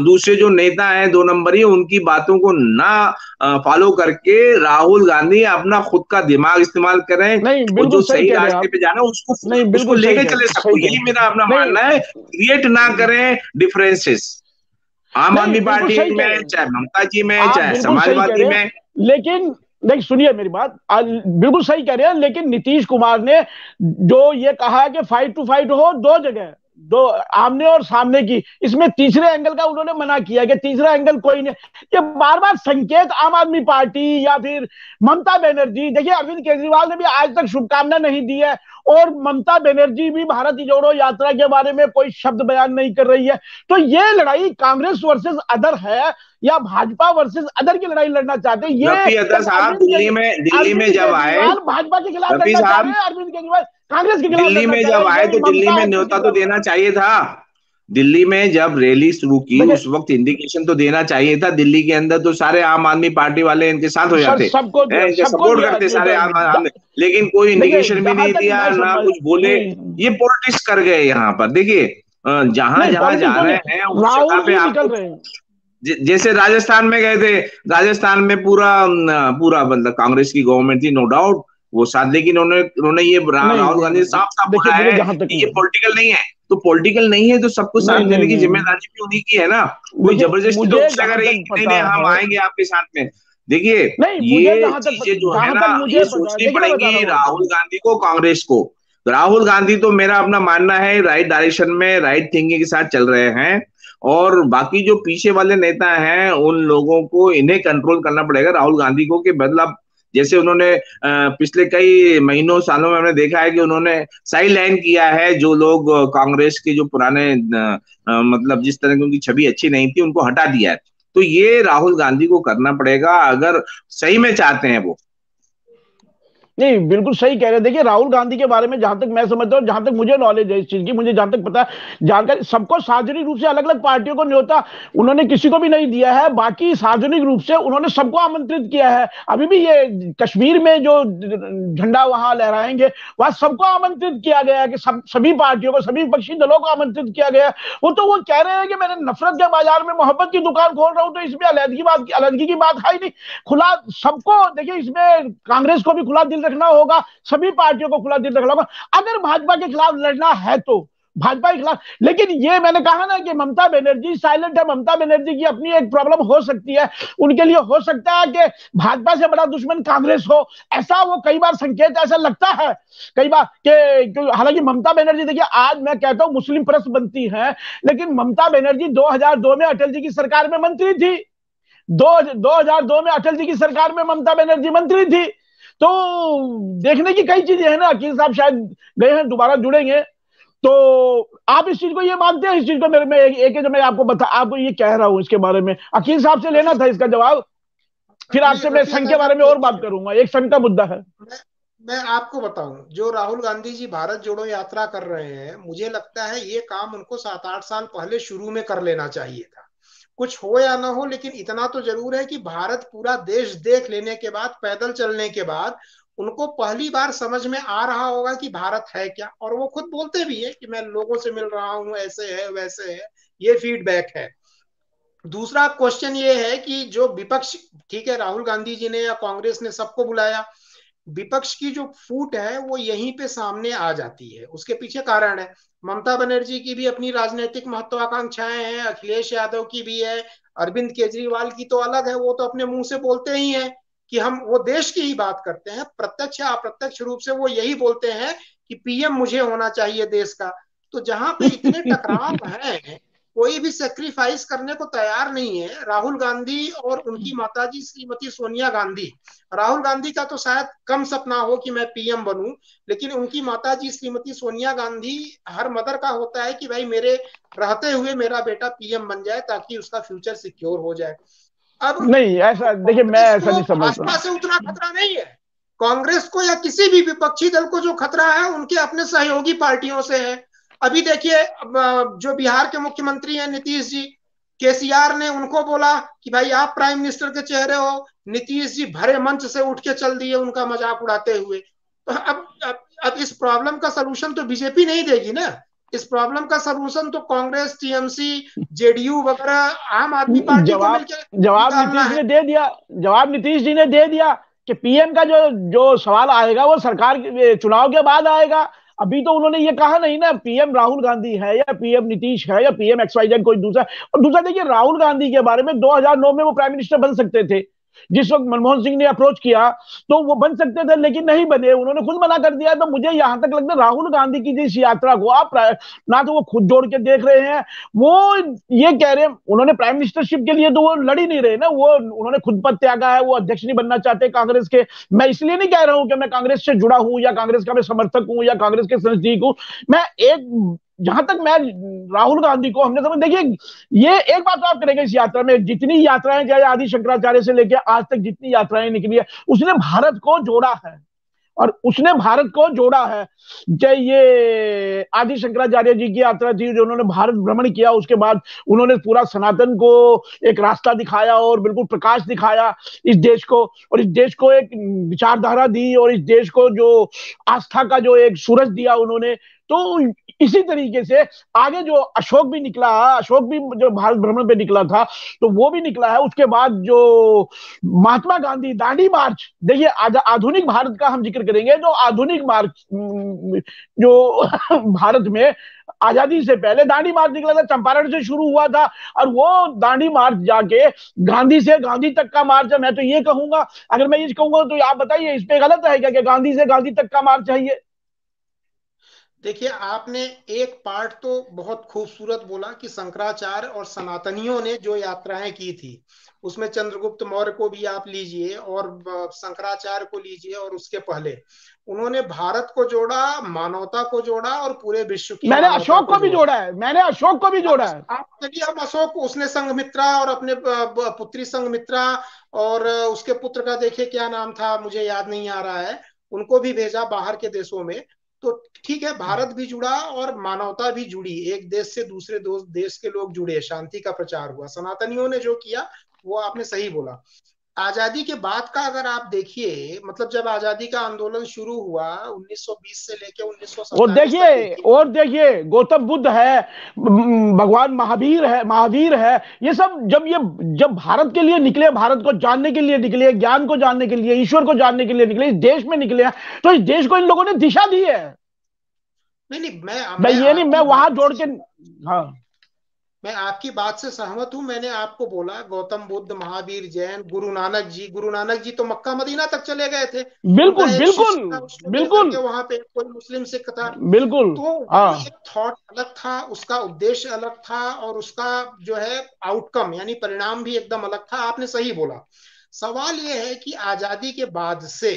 दूसरे जो नेता हैं दो नंबर ही उनकी बातों को ना फॉलो करके राहुल गांधी अपना खुद का दिमाग इस्तेमाल करें और जो सही रास्ते पे जाना उसको उसको लेके चले सबको यही मेरा अपना मानना है क्रिएट ना करें डिफरेंसेस आम आदमी पार्टी में चाहे ममता जी में चाहे समाजवादी में लेकिन नहीं, सुनिए मेरी बात। बिल्कुल सही कह रहे हैं, लेकिन नीतीश कुमार ने जो ये कहा है कि फाइट टू फाइट हो, दो जगह दो आमने और सामने की। इसमें तीसरे एंगल का उन्होंने मना किया कि तीसरा एंगल कोई नहीं। ये बार बार संकेत आम आदमी पार्टी या फिर ममता बनर्जी देखिए अरविंद केजरीवाल ने भी आज तक शुभकामना नहीं दी है और ममता बनर्जी भी भारत जोड़ो यात्रा के बारे में कोई शब्द बयान नहीं कर रही है। तो ये लड़ाई कांग्रेस वर्सेस अदर है या भाजपा वर्सेस अदर की लड़ाई लड़ना चाहते हैं? ये दिल्ली में दिल्ली में जब आए भाजपा के खिलाफ अरविंद केजरीवाल कांग्रेस के खिलाफ दिल्ली में जब आए तो दिल्ली में न्योता तो देना चाहिए था। दिल्ली में जब रैली शुरू की उस वक्त इंडिकेशन तो देना चाहिए था। दिल्ली के अंदर तो सारे आम आदमी पार्टी वाले इनके साथ हो जाते। सबको सपोर्ट करते सारे आम आदमी। लेकिन कोई इंडिकेशन भी नहीं दिया ना कुछ बोले। ये पॉलिटिक्स कर गए यहाँ पर। देखिए जहाँ जहाँ जा रहे हैं उस जगह पे आप जैसे राजस्थान में गए थे राजस्थान में पूरा पूरा मतलब कांग्रेस की गवर्नमेंट थी नो डाउट वो साथ लेकिन उन्होंने उन्होंने ये राहुल गांधी साफ़ साफ़ बोला है ये पॉलिटिकल नहीं है। तो पॉलिटिकल नहीं है तो सबको साथ देने की ज़िम्मेदारी भी उन्हीं की है ना। कोई ज़बरदस्ती तो नहीं नहीं हम आएँगे आपके साथ में। देखिए ये चीज़ें जो है ना ये सोचनी पड़ेगी राहुल गांधी को कांग्रेस को। राहुल गांधी तो मेरा अपना मानना है राइट डायरेक्शन में राइट थिंकिंग के साथ चल रहे हैं। और बाकी जो पीछे वाले नेता हैं उन लोगों को इन्हें कंट्रोल करना पड़ेगा राहुल गांधी को कि मतलब जैसे उन्होंने पिछले कई महीनों, सालों में हमने देखा है कि उन्होंने साइड लाइन किया है जो लोग कांग्रेस के जो पुराने मतलब जिस तरह की उनकी छवि अच्छी नहीं थी, उनको हटा दिया है। तो ये राहुल गांधी को करना पड़ेगा, अगर सही में चाहते हैं वो। नहीं, बिल्कुल सही कह रहे हैं। देखिए, राहुल गांधी के बारे में जहाँ तक मैं समझता हूँ, जहाँ तक मुझे नॉलेज है इस चीज़ की, मुझे जहाँ तक पता है, जानकारी, सबको सार्वजनिक रूप से अलग अलग पार्टियों को न्योता उन्होंने किसी को भी नहीं दिया है, बाकी सार्वजनिक रूप से उन्होंने सबको आमंत्रित किया है। अभी भी ये कश्मीर में जो झंडा वहाँ लहराएँगे, वहाँ सबको आमंत्रित किया गया है कि सब, सभी पार्टियों को, सभी विपक्षी दलों को आमंत्रित किया गया वो तो वो कह रहे हैं कि मैंने नफरत के बाज़ार में मोहब्बत की दुकान खोल रहा हूँ तो इसमें अलहदगी बात, अलहदगी की बात है ही नहीं। खुला, सबको, देखिए, इसमें कांग्रेस को भी खुला दिल रखना होगा, सभी पार्टियों को खुला दिल रखना होगा। अगर भाजपा के खिलाफ लड़ना है तो भाजपा के खिलाफ, लेकिन ये मैंने कहा ना कि ममता बनर्जी साइलेंट है, ममता बनर्जी की अपनी एक प्रॉब्लम हो सकती है। उनके लिए हो सकता है कि भाजपा से बड़ा दुश्मन कांग्रेस हो। ऐसा वो कई बार संकेत, ऐसा लगता है कई बार कि हालाँकि ममता बनर्जी, देखिए, आज मैं कहता हूँ मुस्लिम प्रेस बनती है, लेकिन ममता बनर्जी 2002 में अटल जी की सरकार में मंत्री थी। दो 2002 में अटल जी की सरकार में ममता बनर्जी मंत्री थी। तो देखने की कई चीज़ें हैं ना अकील साहब शायद गए हैं दोबारा जुड़ेंगे। तो आप इस चीज़ को ये मानते हैं इस चीज़ को मेरे में एक, एक जो मैं आपको बता आपको ये कह रहा हूँ इसके बारे में। अकील साहब से लेना था इसका जवाब। फिर आपसे मैं संघ के बारे में और बात करूँगा। एक संघ का मुद्दा है। मैं आपको बताऊँ जो राहुल गांधी जी भारत जोड़ो यात्रा कर रहे हैं मुझे लगता है ये काम उनको सात आठ साल पहले शुरू में कर लेना चाहिए था। कुछ हो या ना हो, लेकिन इतना तो ज़रूर है कि भारत पूरा देश देख लेने के बाद, पैदल चलने के बाद, उनको पहली बार समझ में आ रहा होगा कि भारत है क्या। और वो खुद बोलते भी है कि मैं लोगों से मिल रहा हूँ, ऐसे है, वैसे है, ये फीडबैक है। दूसरा क्वेश्चन ये है कि जो विपक्ष, ठीक है, राहुल गांधी जी ने या कांग्रेस ने सबको बुलाया विपक्ष की जो फूट है, वो यहीं पे सामने आ जाती है। उसके पीछे कारण है। ममता बनर्जी की भी अपनी राजनीतिक महत्वाकांक्षाएँ हैं, अखिलेश यादव की भी है, अरविंद केजरीवाल की तो अलग है, वो तो अपने मुँह से बोलते ही हैं कि हम, वो देश की ही बात करते हैं, प्रत्यक्ष या अप्रत्यक्ष रूप से वो यही बोलते हैं कि पीएम मुझे होना चाहिए देश का। तो जहाँ पे इतने टकराव हैं कोई भी सेक्रीफाइस करने को तैयार नहीं है। राहुल गांधी और उनकी माताजी श्रीमती सोनिया गांधी। राहुल गांधी का तो शायद कम सपना हो कि मैं पीएम बनूं लेकिन उनकी माताजी श्रीमती सोनिया गांधी हर मदर का होता है कि भाई मेरे रहते हुए मेरा बेटा पीएम बन जाए ताकि उसका फ्यूचर सिक्योर हो जाए। अब नहीं ऐसा देखिए मैं ऐसा नहीं समझता। से उतना खतरा नहीं है। कांग्रेस को या किसी भी विपक्षी दल को जो खतरा है उनके अपने सहयोगी पार्टियों से है। अभी देखिए जो बिहार के मुख्यमंत्री हैं नीतीश जी केसीआर ने उनको बोला कि भाई आप प्राइम मिनिस्टर के चेहरे हो नीतीश जी भरे मंच से उठ के चल दिए उनका मज़ाक उड़ाते हुए। तो अब अब, अब इस प्रॉब्लम का सलूशन तो बीजेपी नहीं देगी ना। इस प्रॉब्लम का सलूशन तो कांग्रेस टीएमसी जेडीयू वगैरह आम आदमी पार्टी जवाब जवाब नीतीश ने दे दिया। जवाब नीतीश जी ने दे दिया कि पीएम का जो जो सवाल आएगा वो सरकार चुनाव के बाद आएगा। अभी तो उन्होंने ये कहा नहीं ना पीएम राहुल गांधी है या पीएम नीतीश है या पीएम एक्सवाइजेड कोई दूसरा। और दूसरा देखिए, राहुल गांधी के बारे में 2009 में वो प्राइम मिनिस्टर बन सकते थे। जिस वक्त मनमोहन सिंह ने अप्रोच किया तो वो बन सकते थे, लेकिन नहीं बने। उन्होंने खुद मना कर दिया तो मुझे यहाँ तक लगता है राहुल गांधी की जिस यात्रा को आप ना तो वो खुद जोड़ के देख रहे हैं। वो ये कह रहे हैं, उन्होंने प्राइम मिनिस्टरशिप के लिए तो वो लड़ नहीं रहे ना, वो उन्होंने खुद पद त्यागा है, वो अध्यक्ष नहीं बनना चाहते कांग्रेस के। मैं इसलिए नहीं कह रहा हूँ कि मैं कांग्रेस से जुड़ा हूँ, या कांग्रेस का मैं समर्थक हूँ, या कांग्रेस के नज़दीक हूँ। मैं एक जहाँ तक मैं राहुल गांधी को, हमने समझ देखिए, ये एक बात तो आप करेंगे इस यात्रा में, जितनी यात्राएँ चाहे आदि शंकराचार्य से लेकर आज तक जितनी यात्राएँ निकली है, उसने भारत को जोड़ा है। और उसने भारत को जोड़ा है। चाहे ये आदि शंकराचार्य जी की यात्रा थी, जो उन्होंने भारत भ्रमण किया, उसके बाद उन्होंने पूरा सनातन को एक रास्ता दिखाया और बिल्कुल प्रकाश दिखाया इस देश को। और इस देश को एक विचारधारा दी और इस देश को जो आस्था का जो एक सूरज दिया उन्होंने तो इसी तरीके से आगे जो अशोक भी निकला, अशोक भी जो भारत भ्रमण पे निकला था तो वो भी निकला है। उसके बाद जो महात्मा गांधी, दांडी मार्च, देखिए आधुनिक भारत का हम ज़िक्र करेंगे, जो आधुनिक मार्च जो भारत में आज़ादी से पहले दांडी मार्च निकला था, चंपारण से शुरू हुआ था, और वो दांडी मार्च जाके गांधी से गांधी तक का मार्च है मैं तो ये कहूँगा, अगर मैं ये कहूँगा तो आप बताइए, इस पे गलत है क्या कि गांधी से गांधी तक का मार्च चाहिए देखिए आपने एक पार्ट तो बहुत खूबसूरत बोला कि शंकराचार्य और सनातनियों ने जो यात्राएँ की थी उसमें चंद्रगुप्त मौर्य को भी आप लीजिए और शंकराचार्य को लीजिए और उसके पहले उन्होंने भारत को जोड़ा मानवता को जोड़ा और पूरे विश्व की मैंने अशोक को, को भी जोड़ा। है मैंने अशोक को भी जोड़ा है। आप चलिए हम अशोक उसने संगमित्रा और अपने पुत्री संगमित्रा और उसके पुत्र का देखिए क्या नाम था मुझे याद नहीं आ रहा है उनको भी भेजा बाहर के देशों में तो ठीक है भारत भी जुड़ा और मानवता भी जुड़ी एक देश से दूसरे देश के लोग जुड़े शांति का प्रचार हुआ सनातनियों ने जो किया वो आपने सही बोला। आज़ादी के बाद का अगर आप देखिए मतलब जब आज़ादी का आंदोलन शुरू हुआ 1920 से लेके 1947 और देखिए और देखिए गौतम बुद्ध है भगवान महावीर है महावीर है ये सब जब ये जब भारत के लिए निकले भारत को जानने के लिए निकले ज्ञान को जानने के लिए ईश्वर को जानने के लिए निकले इस देश में निकले तो इस देश को इन लोगों ने दिशा दी है। नहीं नहीं मैं मैं, मैं ये नहीं मैं वहाँ जोड़ के हाँ। मैं आपकी बात से सहमत हूँ। मैंने आपको बोला गौतम बुद्ध महावीर जैन गुरु नानक जी गुरु नानक जी तो मक्का मदीना तक चले गए थे। बिल्कुल बिल्कुल बिल्कुल। वहाँ पे कोई मुस्लिम सिख था। बिल्कुल तो हाँ। एक थॉट अलग था उसका उद्देश्य अलग था और उसका जो है आउटकम यानी परिणाम भी एकदम अलग था। आपने सही बोला। सवाल यह है कि आज़ादी के बाद से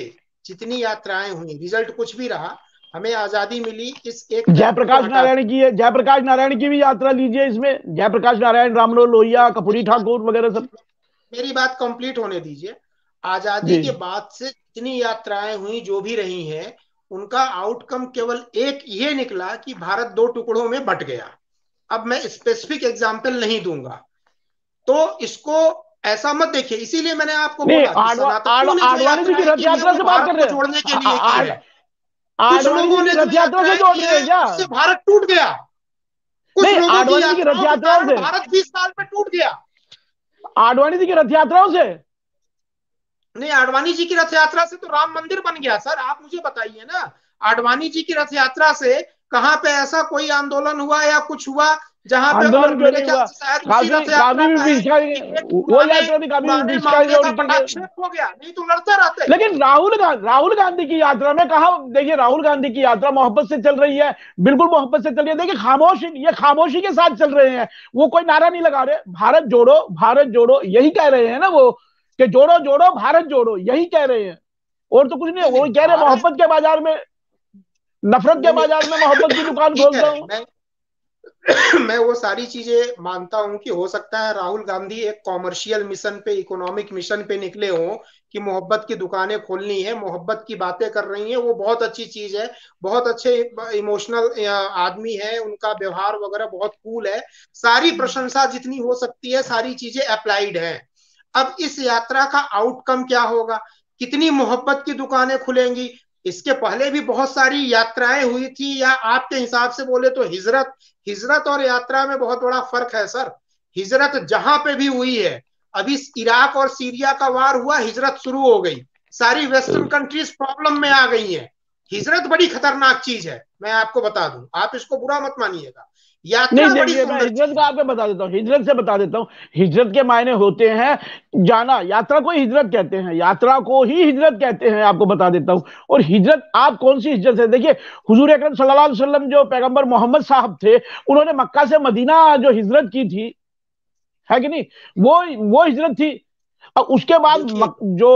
जितनी यात्राएँ हुई रिज़ल्ट कुछ भी रहा हमें आज़ादी मिली इस एक जयप्रकाश नारायण की है जयप्रकाश नारायण की भी यात्रा लीजिए इसमें। जयप्रकाश नारायण रामलो लोहिया कपूरी ठाकुर वगैरह सब। मेरी बात कंप्लीट होने दीजिए। आज़ादी के बाद से जितनी यात्राएँ हुई जो भी रही हैं उनका आउटकम केवल एक ये निकला कि भारत दो टुकड़ों में बट गया। अब मैं स्पेसिफिक एग्ज़ाम्पल नहीं दूँगा। तो इसको ऐसा मत देखिए। इसीलिए मैंने आपको बोला आडवाणी जी की रथ यात्रा से बात कर रहे हैं। जोड़ने के लिए कुछ लोगों ने रथ यात्रा से जोड़ दिया क्या? भारत टूट गया। कुछ लोगों की रथ यात्रा से। भारत बीस साल में टूट गया। आडवाणी जी की रथ यात्राओं से? नहीं आडवाणी जी की रथ यात्रा से तो राम मंदिर बन गया सर। आप मुझे बताइए ना आडवाणी जी की रथ यात्रा से कहाँ पे ऐसा कोई आंदोलन हुआ या कुछ हुआ जहाँ हो गया नहीं तो लड़ते रहते। लेकिन राहुल राहुल गांधी की यात्रा में कहा देखिए राहुल गांधी की यात्रा मोहब्बत से चल रही है बिल्कुल मोहब्बत से चल रही है। देखिए खामोशी ये खामोशी के साथ चल रहे हैं। वो कोई नारा नहीं लगा रहे। भारत जोड़ो भारत जोड़ो यही कह रहे हैं ना वो कि जोड़ो जोड़ो भारत जोड़ो यही कह रहे हैं। और तो कुछ नहीं वो कह रहे मोहब्बत के बाज़ार में नफरत के बाज़ार में मोहब्बत की दुकान खोल रहा हूँ। मैं वो सारी चीज़ें मानता हूँ कि हो सकता है राहुल गांधी एक कॉमर्शियल मिशन पे इकोनॉमिक मिशन पे निकले हों कि मोहब्बत की दुकानें खोलनी है मोहब्बत की बातें कर रही हैं वो बहुत अच्छी चीज़ है। बहुत अच्छे इमोशनल आदमी है उनका व्यवहार वगैरह बहुत कूल है। सारी हम्म। प्रशंसा जितनी हो सकती है सारी चीज़ें अप्लाइड है। अब इस यात्रा का आउटकम क्या होगा? कितनी मोहब्बत की दुकानें खुलेंगी? इसके पहले भी बहुत सारी यात्राएँ हुई थी या आपके हिसाब से बोले तो हिजरत हिजरत और यात्रा में बहुत बड़ा फ़र्क है सर। हिजरत जहाँ पे भी हुई है अभी इराक और सीरिया का वार हुआ हिजरत शुरू हो गई। सारी वेस्टर्न कंट्रीज़ प्रॉब्लम में आ गई है। हिजरत बड़ी खतरनाक चीज़ है मैं आपको बता दूँ। आप इसको बुरा मत मानिएगा। नहीं देखिए मैं हिजरत का आपको बता देता हूँ हिजरत से बता देता हूँ। हिजरत के मायने होते हैं जाना यात्रा को हिजरत कहते हैं यात्रा को ही हिजरत कहते हैं आपको बता देता हूँ। और हिजरत आप कौन सी हिजरत है देखिए हुजूर अकरम सल्लल्लाहु अलैहि वसल्लम जो पैगंबर मोहम्मद साहब थे उन्होंने मक्का से मदीना जो हिजरत की थी है कि नहीं? वो वो हिजरत थी। और उसके बाद जो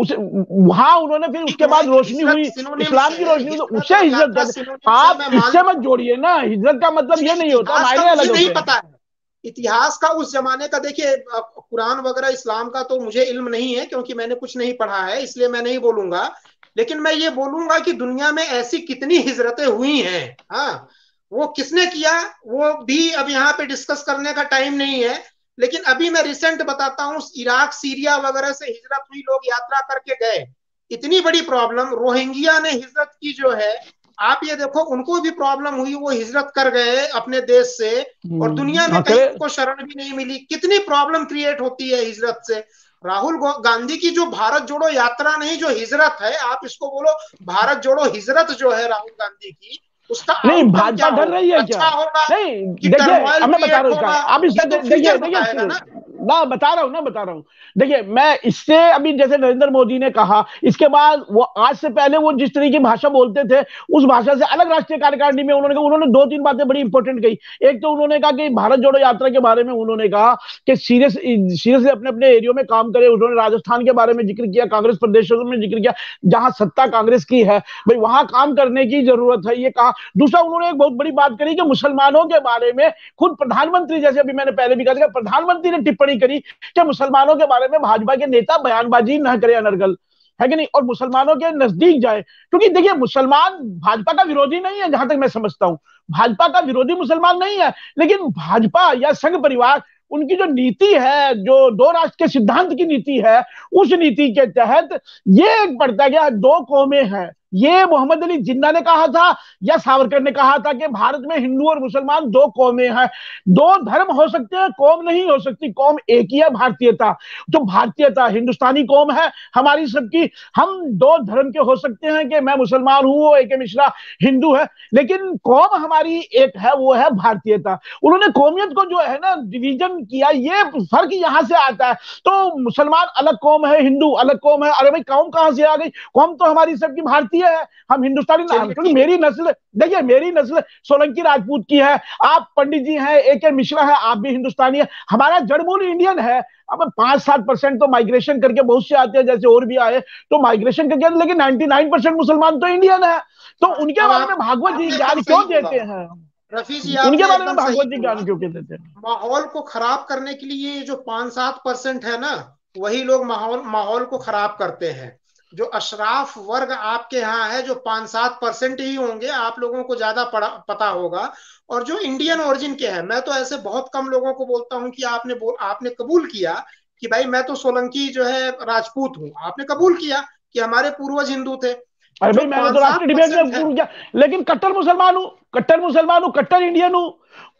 उस वहाँ उन्होंने फिर उसके बाद रोशनी हुई इस्लाम की रोशनी हुई तो उससे हिजरत आप इससे मत जोड़िए ना हिजरत का मतलब ये नहीं होता मायने अलग नहीं पता है। इतिहास का उस जमाने का देखिए कुरान वगैरह इस्लाम का तो मुझे इल्म नहीं है क्योंकि मैंने कुछ नहीं पढ़ा है इसलिए मैं नहीं बोलूँगा। लेकिन मैं ये बोलूँगा कि दुनिया में ऐसी कितनी हिजरतें हुई हैं हाँ। वो किसने किया वो भी अब यहाँ पे डिस्कस करने का टाइम नहीं है। लेकिन अभी मैं रिसेंट बताता हूँ इराक सीरिया वगैरह से हिजरत हुई लोग यात्रा करके गए। इतनी बड़ी प्रॉब्लम रोहिंग्या ने हिजरत की जो है आप ये देखो उनको भी प्रॉब्लम हुई वो हिजरत कर गए अपने देश से और हम्म, दुनिया में हाँ, कहीं उनको शरण भी नहीं मिली। कितनी प्रॉब्लम क्रिएट होती है हिजरत से। राहुल गांधी की जो भारत जोड़ो यात्रा नहीं जो हिजरत है आप इसको बोलो भारत जोड़ो हिजरत जो है राहुल गांधी की उसका नहीं भाजपा डर रही है क्या? अच्छा नहीं देखिए मैं बता रहा हूँ आप इसका तो देखिए देखिए ना, बता रहा हूँ, ना बता रहा हूँ। देखिए, मैं इससे, अभी जैसे नरेंद्र मोदी ने कहा, इसके बाद वो, आज से पहले वो जिस तरीके की भाषा बोलते थे, उस भाषा से अलग राष्ट्रीय कार्यकारिणी में उन्होंने कहा, उन्होंने दो तीन बातें बड़ी इंपॉर्टेंट कही। एक तो उन्होंने कहा कि भारत जोड़ो यात्रा के बारे में उन्होंने कहा कि सीरियस, सीरियसली अपने अपने एरियो में काम करे, उन्होंने राजस्थान के बारे में ज़िक्र किया, कांग्रेस प्रदेशों में ज़िक्र किया, जहाँ सत्ता कांग्रेस की है। भाई, वहाँ काम करने की ज़रूरत है, ये कहा। दूसरा, उन्होंने एक बहुत बड़ी बात करी कि मुसलमानों के बारे में खुद प्रधानमंत्री, जैसे अभी मैंने पहले भी कहा प्रधानमंत्री ने टिप्पणी करी कि मुसलमानों के बारे में भाजपा के नेता बयानबाजी न करे अनर्गल। है कि नहीं? और मुसलमानों के नज़दीक जाए। क्योंकि देखिए, मुसलमान भाजपा का विरोधी नहीं है, जहाँ तक मैं समझता हूँ। भाजपा का विरोधी मुसलमान नहीं है, लेकिन भाजपा या संघ परिवार, उनकी जो नीति है, जो दो राष्ट्र के सिद्धांत की नीति है, उस नीति के तहत ये पड़ता गया, दो कौमें हैं। ये मोहम्मद अली जिन्ना ने कहा था या सावरकर ने कहा था कि भारत में हिंदू और मुसलमान दो कौमें हैं। दो धर्म हो सकते हैं, कौम नहीं हो सकती, कौम एक ही है, भारतीयता। तो भारतीयता, हिंदुस्तानी कौम है हमारी सबकी। हम दो धर्म के हो सकते हैं कि मैं मुसलमान हूँ एक मिश्रा हिंदू है, लेकिन कौम हमारी एक है, वो है भारतीयता। उन्होंने कौमियत को जो है ना डिवीज़न किया, ये फ़र्क यहाँ से आता है। तो मुसलमान अलग कौम है, हिंदू अलग कौम है अरे भाई कौम कहाँ से आ गई? कौम तो हमारी सबकी भारतीय भारतीय है हम हिंदुस्तानी क्योंकि मेरी नस्ल देखिए मेरी नस्ल सोलंकी राजपूत की है आप पंडित जी हैं ए के मिश्रा है आप भी हिंदुस्तानी है हमारा जड़मूल इंडियन है अब पाँच सात परसेंट तो माइग्रेशन करके बहुत से आते हैं जैसे और भी आए तो माइग्रेशन करके लेकिन नाइनटी नाइन परसेंट मुसलमान तो इंडियन है तो उनके बारे में भागवत जी ज्ञान क्यों देते हैं? रफी जी उनके बारे में भागवत जी ज्ञान क्यों देते हैं माहौल को खराब करने के लिए जो पाँच सात परसेंट है ना वही लोग माहौल माहौल को खराब करते हैं। जो अशराफ वर्ग आपके यहाँ है जो पाँच सात परसेंट ही होंगे आप लोगों को ज़्यादा पता होगा। और जो इंडियन ओरिजिन के हैं मैं तो ऐसे बहुत कम लोगों को बोलता हूँ कि आपने आपने कबूल किया कि भाई मैं तो सोलंकी जो है राजपूत हूँ। आपने कबूल किया कि हमारे पूर्वज हिंदू थे। अरे भाई मैं तो राष्ट्रीय डिबेट में कबूल किया लेकिन कट्टर मुसलमान हूँ कट्टर मुसलमान हूँ कट्टर इंडियन हूँ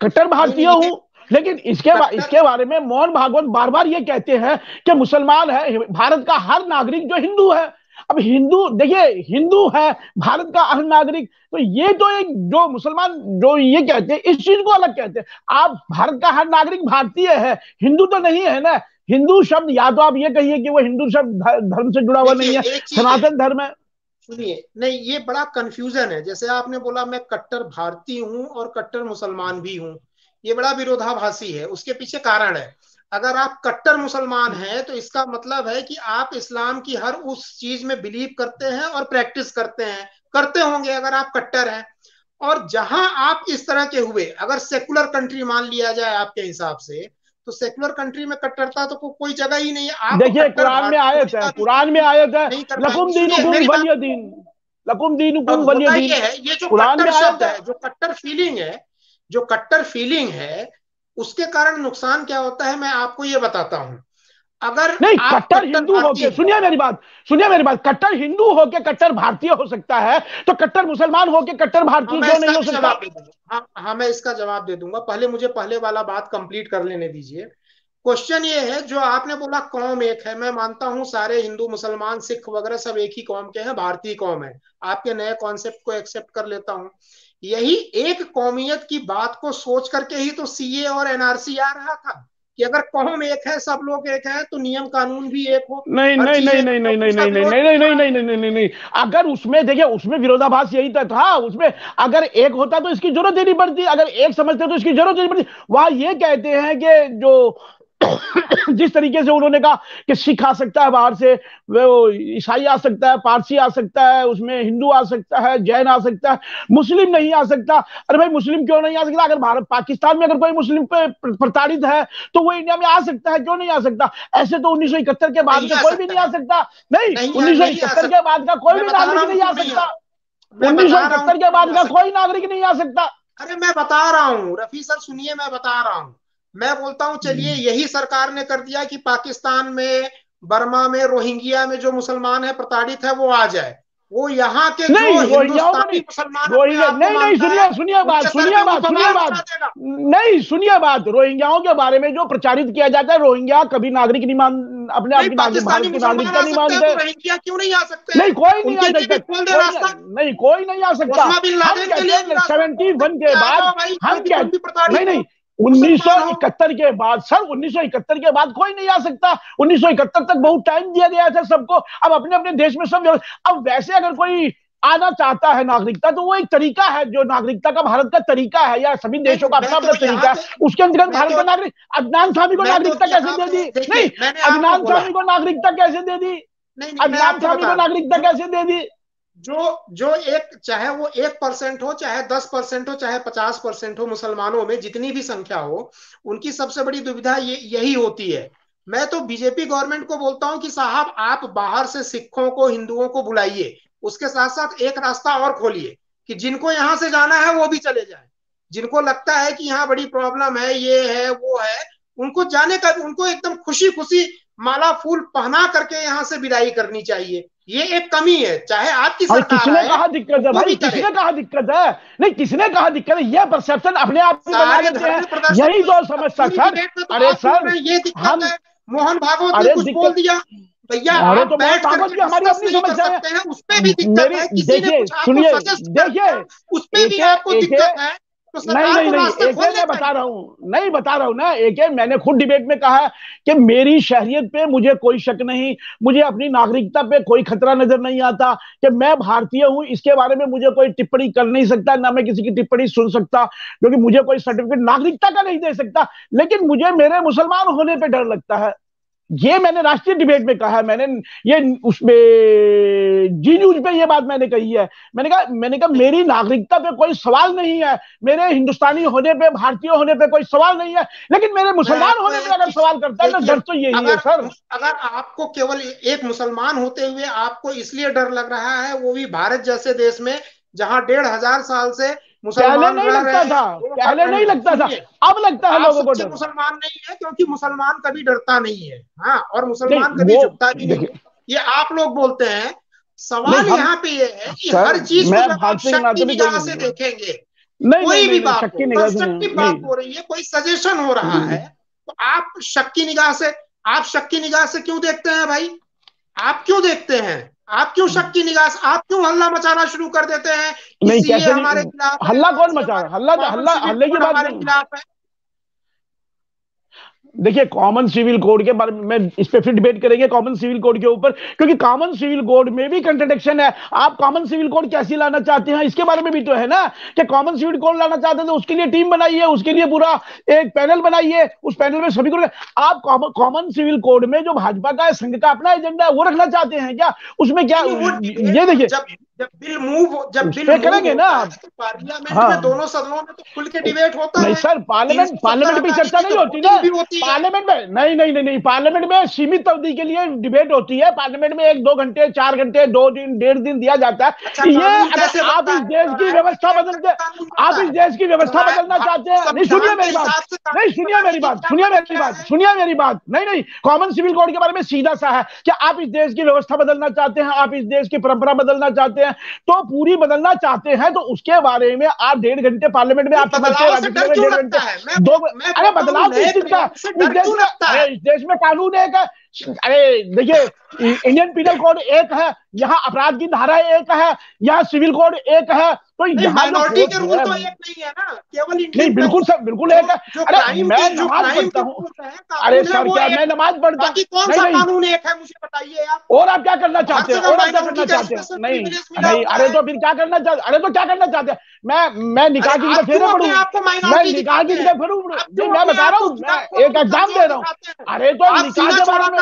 कट्टर भारतीय हूँ। लेकिन इसके बा, इसके बारे में मोहन भागवत बार बार ये कहते हैं कि मुसलमान है भारत का हर नागरिक जो हिंदू है अब हिंदू देखिए हिंदू है भारत का अहम नागरिक तो ये तो एक जो मुसलमान जो ये कहते हैं इस चीज़ को अलग कहते हैं। आप भारत का हर नागरिक भारतीय है हिंदू तो नहीं है ना? हिंदू शब्द या तो आप ये कहिए कि वो हिंदू शब्द धर्म से जुड़ा हुआ नहीं है सनातन धर्म है। सुनिए नहीं ये बड़ा कंफ्यूजन है। जैसे आपने बोला मैं कट्टर भारतीय हूँ और कट्टर मुसलमान भी हूँ। ये बड़ा विरोधाभासी है उसके पीछे कारण है। अगर आप कट्टर मुसलमान हैं तो इसका मतलब है कि आप इस्लाम की हर उस चीज़ में बिलीव करते हैं और प्रैक्टिस करते हैं। करते होंगे अगर आप कट्टर हैं। और जहाँ आप इस तरह के हुए अगर सेकुलर कंट्री मान लिया जाए आपके हिसाब से तो सेकुलर कंट्री में कट्टरता तो को, कोई जगह ही नहीं है। आप देखिए कुरान में आयत है कुरान में आयत है। लकुम दीनुकुम वलिय दीन लकुम दीनुकुम वलिय दीन ये जो कट्टर शब्द है। जो कट्टर फीलिंग है जो कट्टर फीलिंग है उसके कारण नुकसान क्या होता है मैं आपको ये बताता हूँ। अगर नहीं कट्टर हिंदू होके सुनिए मेरी बात सुनिए मेरी बात कट्टर हिंदू होके कट्टर भारतीय हो सकता है तो कट्टर मुसलमान होके कट्टर भारतीय हाँ, क्यों नहीं हो सकता? हाँ हाँ मैं इसका जवाब दे दूँगा। पहले मुझे पहले वाला बात कंप्लीट कर लेने दीजिए। क्वेश्चन ये है जो आपने बोला कौम एक है मैं मानता हूँ सारे हिंदू मुसलमान सिख वगैरह सब एक ही कौम के हैं भारतीय कौम है। आपके नए कॉन्सेप्ट को एक्सेप्ट कर लेता हूँ। यही एक कौमियत की बात को सोच करके ही तो सीए और एनआरसी आ रहा था कि अगर कौम एक है सब लोग एक है तो नियम कानून भी एक हो। नहीं नहीं नहीं नहीं नहीं नहीं नहीं नहीं नहीं नहीं नहीं नहीं नहीं नहीं नहीं। अगर उसमें देखिए उसमें विरोधाभास यही तो था उसमें अगर एक होता तो इसकी ज़रूरत ही नहीं पड़ती अगर एक समझते तो इसकी ज़रूरत ही नहीं पड़ती। वहाँ ये कहते हैं कि जो जिस तरीके से उन्होंने कहा कि सिख आ सकता है बाहर से वो ईसाई आ सकता है पारसी आ सकता है उसमें हिंदू आ सकता है जैन आ सकता है मुस्लिम नहीं आ सकता। अरे भाई मुस्लिम क्यों नहीं आ सकता? अगर भारत पाकिस्तान में अगर कोई मुस्लिम पे प्रताड़ित है तो वो इंडिया में आ सकता है क्यों नहीं आ सकता? ऐसे तो उन्नीस सौ इकहत्तर के बाद का कोई भी नहीं आ सकता। नहीं उन्नीस सौ इकहत्तर के बाद का कोई भी नागरिक नहीं आ सकता। उन्नीस सौ इकहत्तर के बाद का कोई नागरिक नहीं आ सकता। अरे मैं बता रहा हूँ रफी सर सुनिए मैं बता रहा हूँ। मैं बोलता हूँ चलिए हम्म। यही सरकार ने कर दिया कि पाकिस्तान में बर्मा में रोहिंग्या में जो मुसलमान है प्रताड़ित है वो आ जाए। वो यहाँ के नहीं हिंदुस्तानी मुसलमान नहीं नहीं सुनिए सुनिए बात सुनिए बात सुनिए बात। नहीं सुनिए बात रोहिंग्याओं के बारे में जो प्रचारित किया जाता है रोहिंग्या कभी नागरिक नहीं मान अपने आप की नागरिकता नहीं मानते। क्यों नहीं आ सकते? नहीं कोई नहीं आ सकता नहीं कोई नहीं आ सकता। सेवेंटी वन के बाद हम क्या नहीं नहीं उन्नीस के बाद सर उन्नीस के बाद कोई नहीं आ सकता। उन्नीस तक बहुत टाइम दिया गया था सबको। अब अपने अपने देश में सब अब वैसे अगर कोई आना चाहता है नागरिकता तो वो एक तरीका है जो नागरिकता का भारत का तरीका है या सभी देशों का अपना अपना तरीका है। उसके अंतर्गत भारत का नागरिक अदनान स्वामी को नागरिकता कैसे दे दी? नहीं अदनान स्वामी को नागरिकता कैसे दे दी? अदनान स्वामी को नागरिकता कैसे दे दी? जो जो एक, चाहे वो एक परसेंट हो, चाहे दस परसेंट हो, चाहे पचास परसेंट हो मुसलमानों में, जितनी भी संख्या हो, उनकी सबसे बड़ी दुविधा ये, यही होती है। मैं तो बीजेपी गवर्नमेंट को बोलता हूँ कि साहब, आप बाहर से सिखों को, हिंदुओं को बुलाइए। उसके साथ साथ एक रास्ता और खोलिए कि जिनको यहाँ से जाना है, वो भी चले जाए। जिनको लगता है कि यहाँ बड़ी प्रॉब्लम है, ये है, वो है, उनको जाने का, उनको एकदम खुशी खुशी माला फूल पहना करके यहाँ से विदाई करनी चाहिए। ये एक कमी है चाहे आपकी सरकार किसने कहा दिक्कत है भाई? किसने कहा दिक्कत है? नहीं किसने कहा दिक्कत है? ये परसेप्शन अपने आप में बना लेते हैं। यही तो समस्या सर। तो अरे सर ये दिक्कत है। मोहन भागवत ने कुछ बोल दिया। भैया अरे तो बैठ कर हमारी अपनी समस्या है उसमें भी दिक्कत है किसी ने सुनिए देखिए। उसमें भी आपको दिक्कत है। तो नहीं नहीं नहीं एक मैं बता रहा हूँ नहीं बता रहा हूँ ना एक मैंने खुद डिबेट में कहा कि मेरी शहरियत पे मुझे कोई शक नहीं मुझे अपनी नागरिकता पे कोई खतरा नज़र नहीं आता कि मैं भारतीय हूँ इसके बारे में मुझे कोई टिप्पणी कर नहीं सकता ना मैं किसी की टिप्पणी सुन सकता क्योंकि मुझे कोई सर्टिफिकेट नागरिकता का नहीं दे सकता लेकिन मुझे मेरे मुसलमान होने पर डर लगता है। ये मैंने राष्ट्रीय डिबेट में कहा है मैंने ये उसमें जी न्यूज़ पे ये बात मैंने कही है। मैंने कहा मैंने कहा मेरी नागरिकता पे कोई सवाल नहीं है मेरे हिंदुस्तानी होने पे भारतीय होने पे कोई सवाल नहीं है लेकिन मेरे मुसलमान होने पे अगर सवाल करता है तो डर तो यही है सर। अगर आपको केवल एक मुसलमान होते हुए आपको इसलिए डर लग रहा है वो भी भारत जैसे देश में जहाँ डेढ़ हज़ार साल से पहले नहीं लगता था। पहले नहीं लगता था। अब लगता है लोगों को मुसलमान नहीं है क्योंकि मुसलमान कभी डरता नहीं है। हाँ और मुसलमान कभी झुकता भी नहीं ये आप लोग बोलते हैं सवाल यहाँ पे ये है कि हर चीज़ को आप शक्ति निगाह से देखेंगे कोई भी बात कंस्ट्रक्टिव बात हो रही है कोई सजेशन हो रहा है तो आप शक की निगाह से आप शक की निगाह से क्यों देखते हैं भाई? आप क्यों देखते हैं? आप क्यों शक की निगाह आप क्यों हल्ला मचाना शुरू कर देते हैं? नहीं कैसे हमारे खिलाफ हल्ला कौन मचा हल्ला हल्ला हल्ले की बात हमारे खिलाफ है। देखिए कॉमन सिविल कोड के बारे में इस पे फिर डिबेट करेंगे कॉमन सिविल कोड के ऊपर क्योंकि कॉमन सिविल कोड में भी कंट्रडिक्शन है। आप कॉमन सिविल कोड कैसे लाना चाहते हैं इसके बारे में भी तो है ना कि कॉमन सिविल कोड लाना चाहते हैं तो उसके लिए टीम बनाइए उसके लिए पूरा एक पैनल बनाइए उस पैनल में सभी को आप कॉमन सिविल कोड में जो भाजपा का संघ का अपना एजेंडा है वो रखना चाहते हैं क्या? उसमें क्या ये देखिए। जब बिल मूव जब बिल करेंगे ना तो पार्लियामेंट हाँ। में दोनों सदनों में तो खुल के डिबेट होता नहीं है। सर पार्लियामेंट पार्लियामेंट में चर्चा नहीं होती ना। पार्लियामेंट में नहीं नहीं नहीं नहीं पार्लियामेंट में सीमित अवधि के लिए डिबेट होती है। पार्लियामेंट में एक दो घंटे चार घंटे दो दिन डेढ़ दिन दिया जाता है। अच्छा, ये अगर आप इस देश की व्यवस्था बदलते आप इस देश की व्यवस्था बदलना चाहते हैं। नहीं सुनिए मेरी बात। नहीं सुनिए मेरी बात सुनिए मेरी बात सुनिए मेरी बात। नहीं नहीं कॉमन सिविल कोड के बारे में सीधा सा है कि आप इस देश की व्यवस्था बदलना चाहते हैं आप इस देश की परंपरा बदलना चाहते हैं तो पूरी बदलना चाहते हैं तो उसके बारे में आप डेढ़ घंटे पार्लियामेंट में आप समझते हैं डेढ़ घंटे दो अरे बदलाव किस चीज़ का इस देश में कानून एक है। अरे देखिए इंडियन पीनल कोड एक है यहाँ अपराध की धारा एक है यहाँ सिविल कोड एक है तो माइनॉरिटी के रूल तो एक नहीं है ना केवल नहीं बिल्कुल सर बिल्कुल एक है। अरे मैं नमाज़ पढ़ता हूँ। अरे सर क्या मैं नमाज़ पढ़ता हूँ? कौन सा कानून एक है मुझे बताइए आप। और आप क्या करना चाहते हैं? और आप क्या करना चाहते हैं? नहीं नहीं अरे तो फिर क्या करना चाहते अरे तो क्या करना चाहते हैं? मैं मैं निकाह की फिर पढ़ू? मैं निकाह की फिर फेरू मैं बता रहा हूँ मैं एक एग्ज़ाम दे रहा हूँ। अरे तो निकाह के बारे में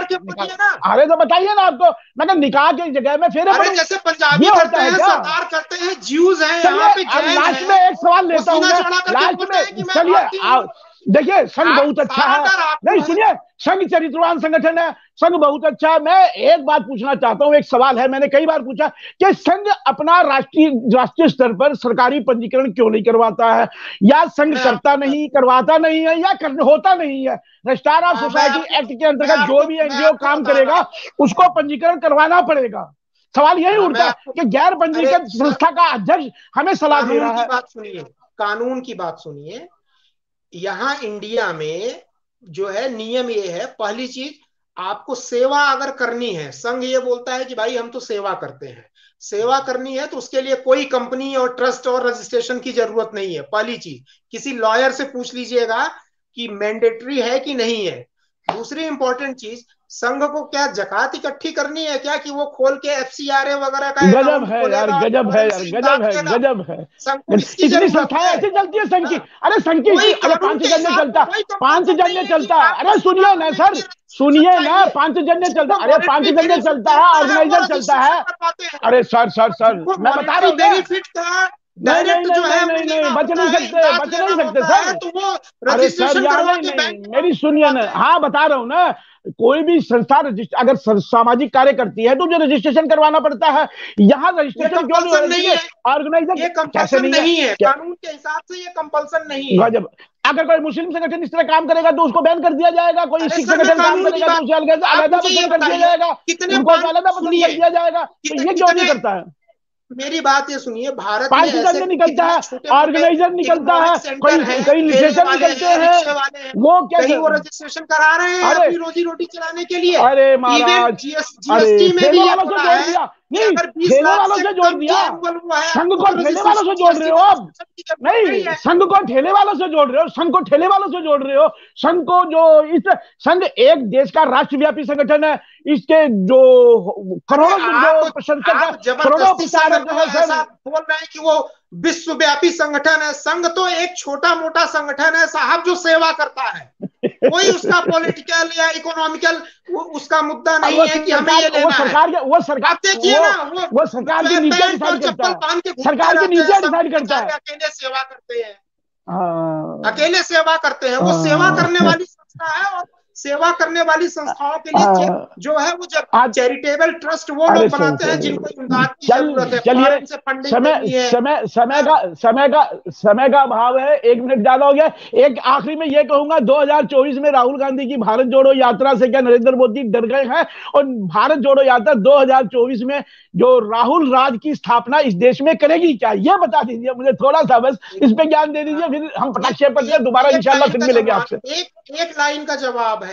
अरे तो बताइए ना आपको मैं निकाह की जगह में फिर जैसे पंजाबी करते हैं सरदार करते हैं ज्यूज हैं लास्ट में एक सवाल लेता हूँ लास्ट में चलिए देखिए संघ बहुत अच्छा है। नहीं सुनिए संघ चरित्रवान संगठन है संघ बहुत अच्छा है। मैं एक बात पूछना चाहता हूँ एक सवाल है मैंने कई बार पूछा कि संघ अपना राष्ट्रीय राष्ट्रीय स्तर पर सरकारी पंजीकरण क्यों नहीं करवाता है? या संघ करता नहीं करवाता नहीं है या कर, होता नहीं है? रजिस्ट्रार ऑफ़ सोसाइटी एक्ट के अंतर्गत जो भी एनजीओ काम करेगा उसको पंजीकरण करवाना पड़ेगा। सवाल यही उठता है कि गैर पंजीकृत संस्था का अध्यक्ष हमें सलाह दे रहा है। बात सुनिए कानून की बात सुनिए। यहाँ इंडिया में जो है नियम ये है पहली चीज़ आपको सेवा अगर करनी है संघ ये बोलता है कि भाई हम तो सेवा करते हैं। सेवा करनी है तो उसके लिए कोई कंपनी और ट्रस्ट और रजिस्ट्रेशन की ज़रूरत नहीं है। पहली चीज़ किसी लॉयर से पूछ लीजिएगा कि मैंडेटरी है कि नहीं है। दूसरी इंपॉर्टेंट चीज़ संघ को क्या जकात इकट्ठी करनी है क्या कि वो खोल के एफ़ सी आर ए वगैरह का गजब है यार गजब है यार गजब है गजब है। इतनी संस्थाएँ ऐसी चलती है संघ की। हाँ। अरे संघ की अरे पाँच जन चलता पाँच जन चलता। है अरे सुनिए ना सर सुनिए ना पाँच जन चलता। अरे पाँच जन चलता है ऑर्गेनाइजर चलता है। अरे सर सर सर मैं बता रहा हूँ डायरेक्ट जो है नहीं नहीं बच नहीं सकते बच नहीं सकते सर। तो वो अरे सर यार नहीं नहीं मेरी सुनिए ना। हाँ बता रहा हूँ ना कोई भी संस्था अगर सामाजिक कार्य करती है तो जो रजिस्ट्रेशन करवाना पड़ता है। यहाँ रजिस्ट्रेशन क्यों नहीं है। ऑर्गेनाइजर कैसे नहीं है? कानून के हिसाब से ये कंपल्सन नहीं है। जब अगर कोई मुस्लिम संगठन इस तरह काम करेगा तो उसको बैन कर दिया जाएगा। कोई सिख संगठन काम करेगा तो उसे अलग पसंद कर दिया जाएगा। उनको अलग कर दिया जाएगा। तो ये क्यों नहीं करता है? मेरी बात ये सुनिए भारत में निकलता है ऑर्गेनाइजर निकलता है कई लिस्टेशन निकलते हैं वो क्या वो रजिस्ट्रेशन करा रहे हैं अपनी रोजी रोटी चलाने के लिए। अरे महाराज जीएसटी में भी दिया? नहीं ठेले वालों से जोड़ दिया। संघ को ठेले वालों से जोड़ रहे हो नहीं संघ को ठेले वालों से जोड़ रहे हो संघ को ठेले वालों से जोड़ रहे हो। संघ को जो इस संघ एक देश का राष्ट्रव्यापी संगठन है इसके जो करोड़ों जो करोड़ों बोल रहे हैं कि वो विश्वव्यापी संगठन है संघ तो एक छोटा मोटा संगठन है साहब जो सेवा करता है। कोई उसका पॉलिटिकल या इकोनॉमिकल उसका मुद्दा नहीं है कि हमें ये लेना वो सरकार के वो सरकार देखिए ना वो वो सरकार की नीति डिसाइड करता है। सरकार की नीति डिसाइड करता है। अकेले सेवा करते हैं। हाँ। अकेले सेवा करते हैं वो सेवा हाँ। करने वाली संस्था है और सेवा करने वाली संस्थाओं के लिए जो है वो जब चैरिटेबल ट्रस्ट वो लोग बनाते हैं जिनको इमदाद की ज़रूरत है चलिए समय समय समय का समय का समय का अभाव है। एक मिनट ज़्यादा हो गया एक आखिरी में ये कहूँगा 2024 में राहुल गांधी की भारत जोड़ो यात्रा से क्या नरेंद्र मोदी डर गए हैं? और भारत जोड़ो यात्रा 2024 में जो राहुल राज की स्थापना इस देश में करेगी क्या? ये बता दीजिए मुझे थोड़ा सा बस। इस पे ज्ञान दे दीजिए फिर हम पटाक्षेप करते दोबारा इंशाल्लाह फिर मिलेंगे आपसे। एक एक लाइन का जवाब है।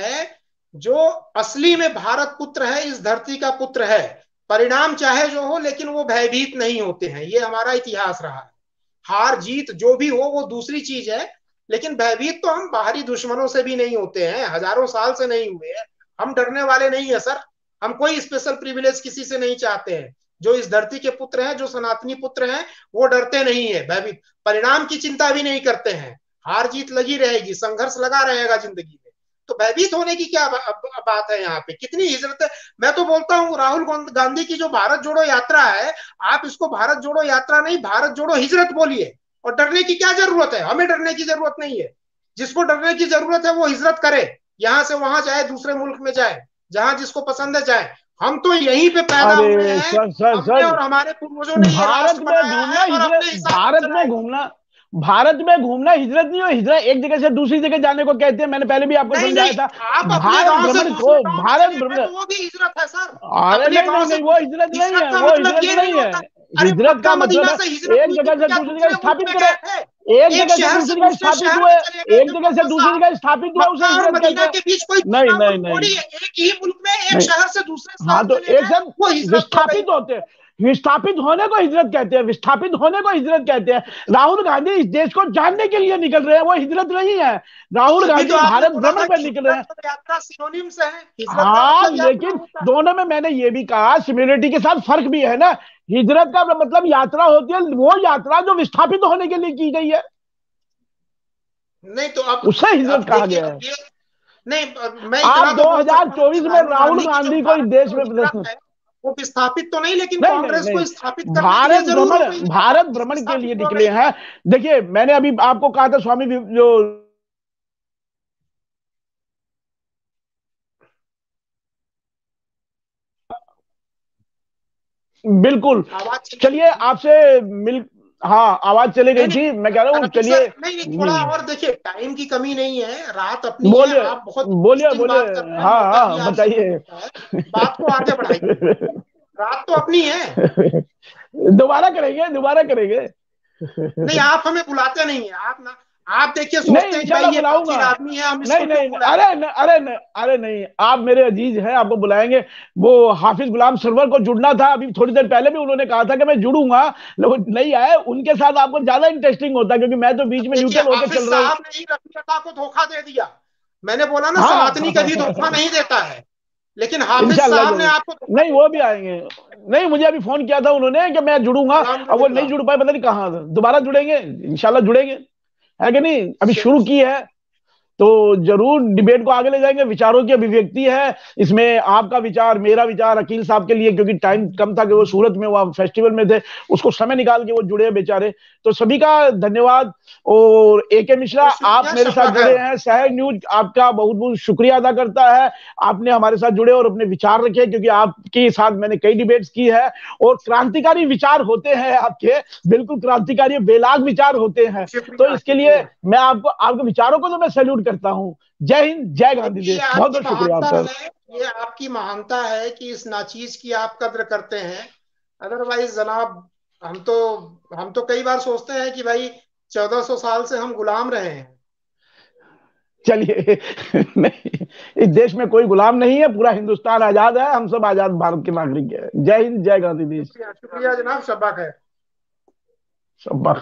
जो असली में भारत पुत्र है, इस धरती का पुत्र है। परिणाम चाहे जो हो, लेकिन वो भयभीत नहीं होते हैं। ये हमारा इतिहास रहा है। हार, जीत, जो भी हो, वो दूसरी चीज़ है। लेकिन भयभीत तो हम बाहरी दुश्मनों से भी नहीं होते हैं। हज़ारों साल से नहीं हुए हैं। हम डरने वाले नहीं है, सर। हम कोई स्पेशल प्रिविलेज किसी से नहीं चाहते हैं। जो इस धरती के पुत्र हैं, जो सनातनी पुत्र हैं, वो डरते नहीं है, भयभीत। परिणाम की चिंता भी नहीं करते हैं। हार, जीत लगी रहेगी, संघर्ष लगा रहेगा ज़िंदगी में। तो भयभीत होने की क्या बात है यहाँ पे? कितनी हिजरत है? मैं तो बोलता हूँ राहुल गांधी की जो भारत जोड़ो यात्रा है आप इसको भारत जोड़ो यात्रा नहीं भारत जोड़ो हिजरत बोलिए। और डरने की क्या ज़रूरत है? हमें डरने की ज़रूरत नहीं है। जिसको डरने की ज़रूरत है वो हिजरत करे। यहाँ से वहाँ जाए दूसरे मुल्क में जाए जहाँ जिसको पसंद है जाए। हम तो यहीं पे पैदा हुए हैं और हमारे पूर्वजों ने भारत में घूमना भारत में घूमना भारत में घूमना हिजरत नहीं हो हिजरत एक जगह से दूसरी जगह जाने को कहते हैं। मैंने पहले भी आपको समझाया था। भारत भ्रमण को भारत भ्रमण वो भी हिजरत है सर। अरे नहीं नहीं वो हिजरत नहीं है वो मतलब हिजरत नहीं है। हिजरत का मतलब एक जगह से दूसरी जगह स्थापित करे एक जगह से दूसरी जगह स्थापित हुए एक जगह से दूसरी जगह स्थापित हुआ उसे हिजरत कहते हैं नहीं नहीं नहीं। एक ही मुल्क में एक शहर से दूसरे हाँ तो एक सब विस्थापित होते। हैं विस्थापित होने को हिजरत कहते हैं विस्थापित होने को हिजरत कहते हैं। राहुल गांधी इस देश को जानने के लिए निकल रहे हैं वो हिजरत नहीं है। राहुल गांधी तो भारत भ्रमण पर निकल रहे हैं। हाँ। लेकिन दोनों में मैंने ये भी कहा सिम्युनिटी के साथ फ़र्क भी है ना। हिजरत का मतलब यात्रा होती है वो यात्रा जो विस्थापित होने के लिए की गई है। नहीं तो अब उसे हिजरत कहा गया है। नहीं मैं आप 2024 तो में राहुल गांधी को इस देश में वो स्थापित तो नहीं लेकिन कांग्रेस को स्थापित भारत भ्रमण भारत भ्रमण के लिए निकले हैं। देखिए मैंने अभी आपको कहा था स्वामी जो बिल्कुल। चलिए आपसे मिल हाँ आवाज़ चले गई। थी मैं कह रहा हूँ चलिए। नहीं थोड़ा और देखिए टाइम की कमी नहीं है रात अपनी बोलिए आप बहुत बोलिए बोलिए। हाँ हाँ बताइए। बात को आगे बढ़ाइए। रात तो अपनी है। दोबारा करेंगे दोबारा करेंगे। नहीं आप हमें बुलाते नहीं है आप ना आप देखिए सोचते हैं ये आदमी है हम नहीं नहीं अरे अरे अरे नहीं आप मेरे अज़ीज़ हैं आपको बुलाएँगे। वो हाफिज गुलाम सरवर को जुड़ना था अभी थोड़ी देर पहले भी उन्होंने कहा था कि मैं जुड़ूँगा नहीं आए उनके साथ आपको ज़्यादा इंटरेस्टिंग होता क्योंकि मैं तो बीच में न्यूट्रल होकर चल रहा हूँ। को धोखा दे दिया। मैंने बोला ना हाँ। सनातनी कभी धोखा नहीं देता है। लेकिन हाफिज साहब ने आपको नहीं वो भी आएँगे। नहीं मुझे अभी फ़ोन किया था उन्होंने कि मैं जुड़ूँगा अब वो नहीं जुड़ पाए पता नहीं कहाँ दोबारा जुड़ेंगे? इंशाल्लाह जुड़ेंगे। है कि नहीं? अभी शुरू की है तो ज़रूर डिबेट को आगे ले जाएँगे। विचारों की अभिव्यक्ति है। इसमें आपका विचार मेरा विचार अकील साहब के लिए क्योंकि टाइम कम था कि वो सूरत में वहाँ फेस्टिवल में थे उसको समय निकाल के वो जुड़े बेचारे। तो सभी का धन्यवाद। और ए के मिश्रा आप मेरे साथ जुड़े हैं। सहज न्यूज़ आपका बहुत बहुत शुक्रिया अदा करता है। आपने हमारे साथ जुड़े और अपने विचार रखे क्योंकि आपके साथ मैंने कई डिबेट्स की है। और क्रांतिकारी विचार होते हैं आपके। बिल्कुल क्रांतिकारी बेलाग विचार होते हैं। तो इसके लिए मैं आपको आपके विचारों को तो मैं सैल्यूट करता हूँ। जय हिंद जय गांधी देश। बहुत बहुत शुक्रिया आपका ये आपकी महानता है कि इस नाचीज की आप कद्र करते हैं। अदरवाइज़ जनाब हम तो हम तो कई बार सोचते हैं कि भाई चौदह सौ साल से हम गुलाम रहे हैं। चलिए नहीं इस देश में कोई गुलाम नहीं है पूरा हिंदुस्तान आज़ाद है हम सब आज़ाद भारत के नागरिक है। जय हिंद जय गांधी देश। शुक्रिया जनाब शब्बा है शब्बा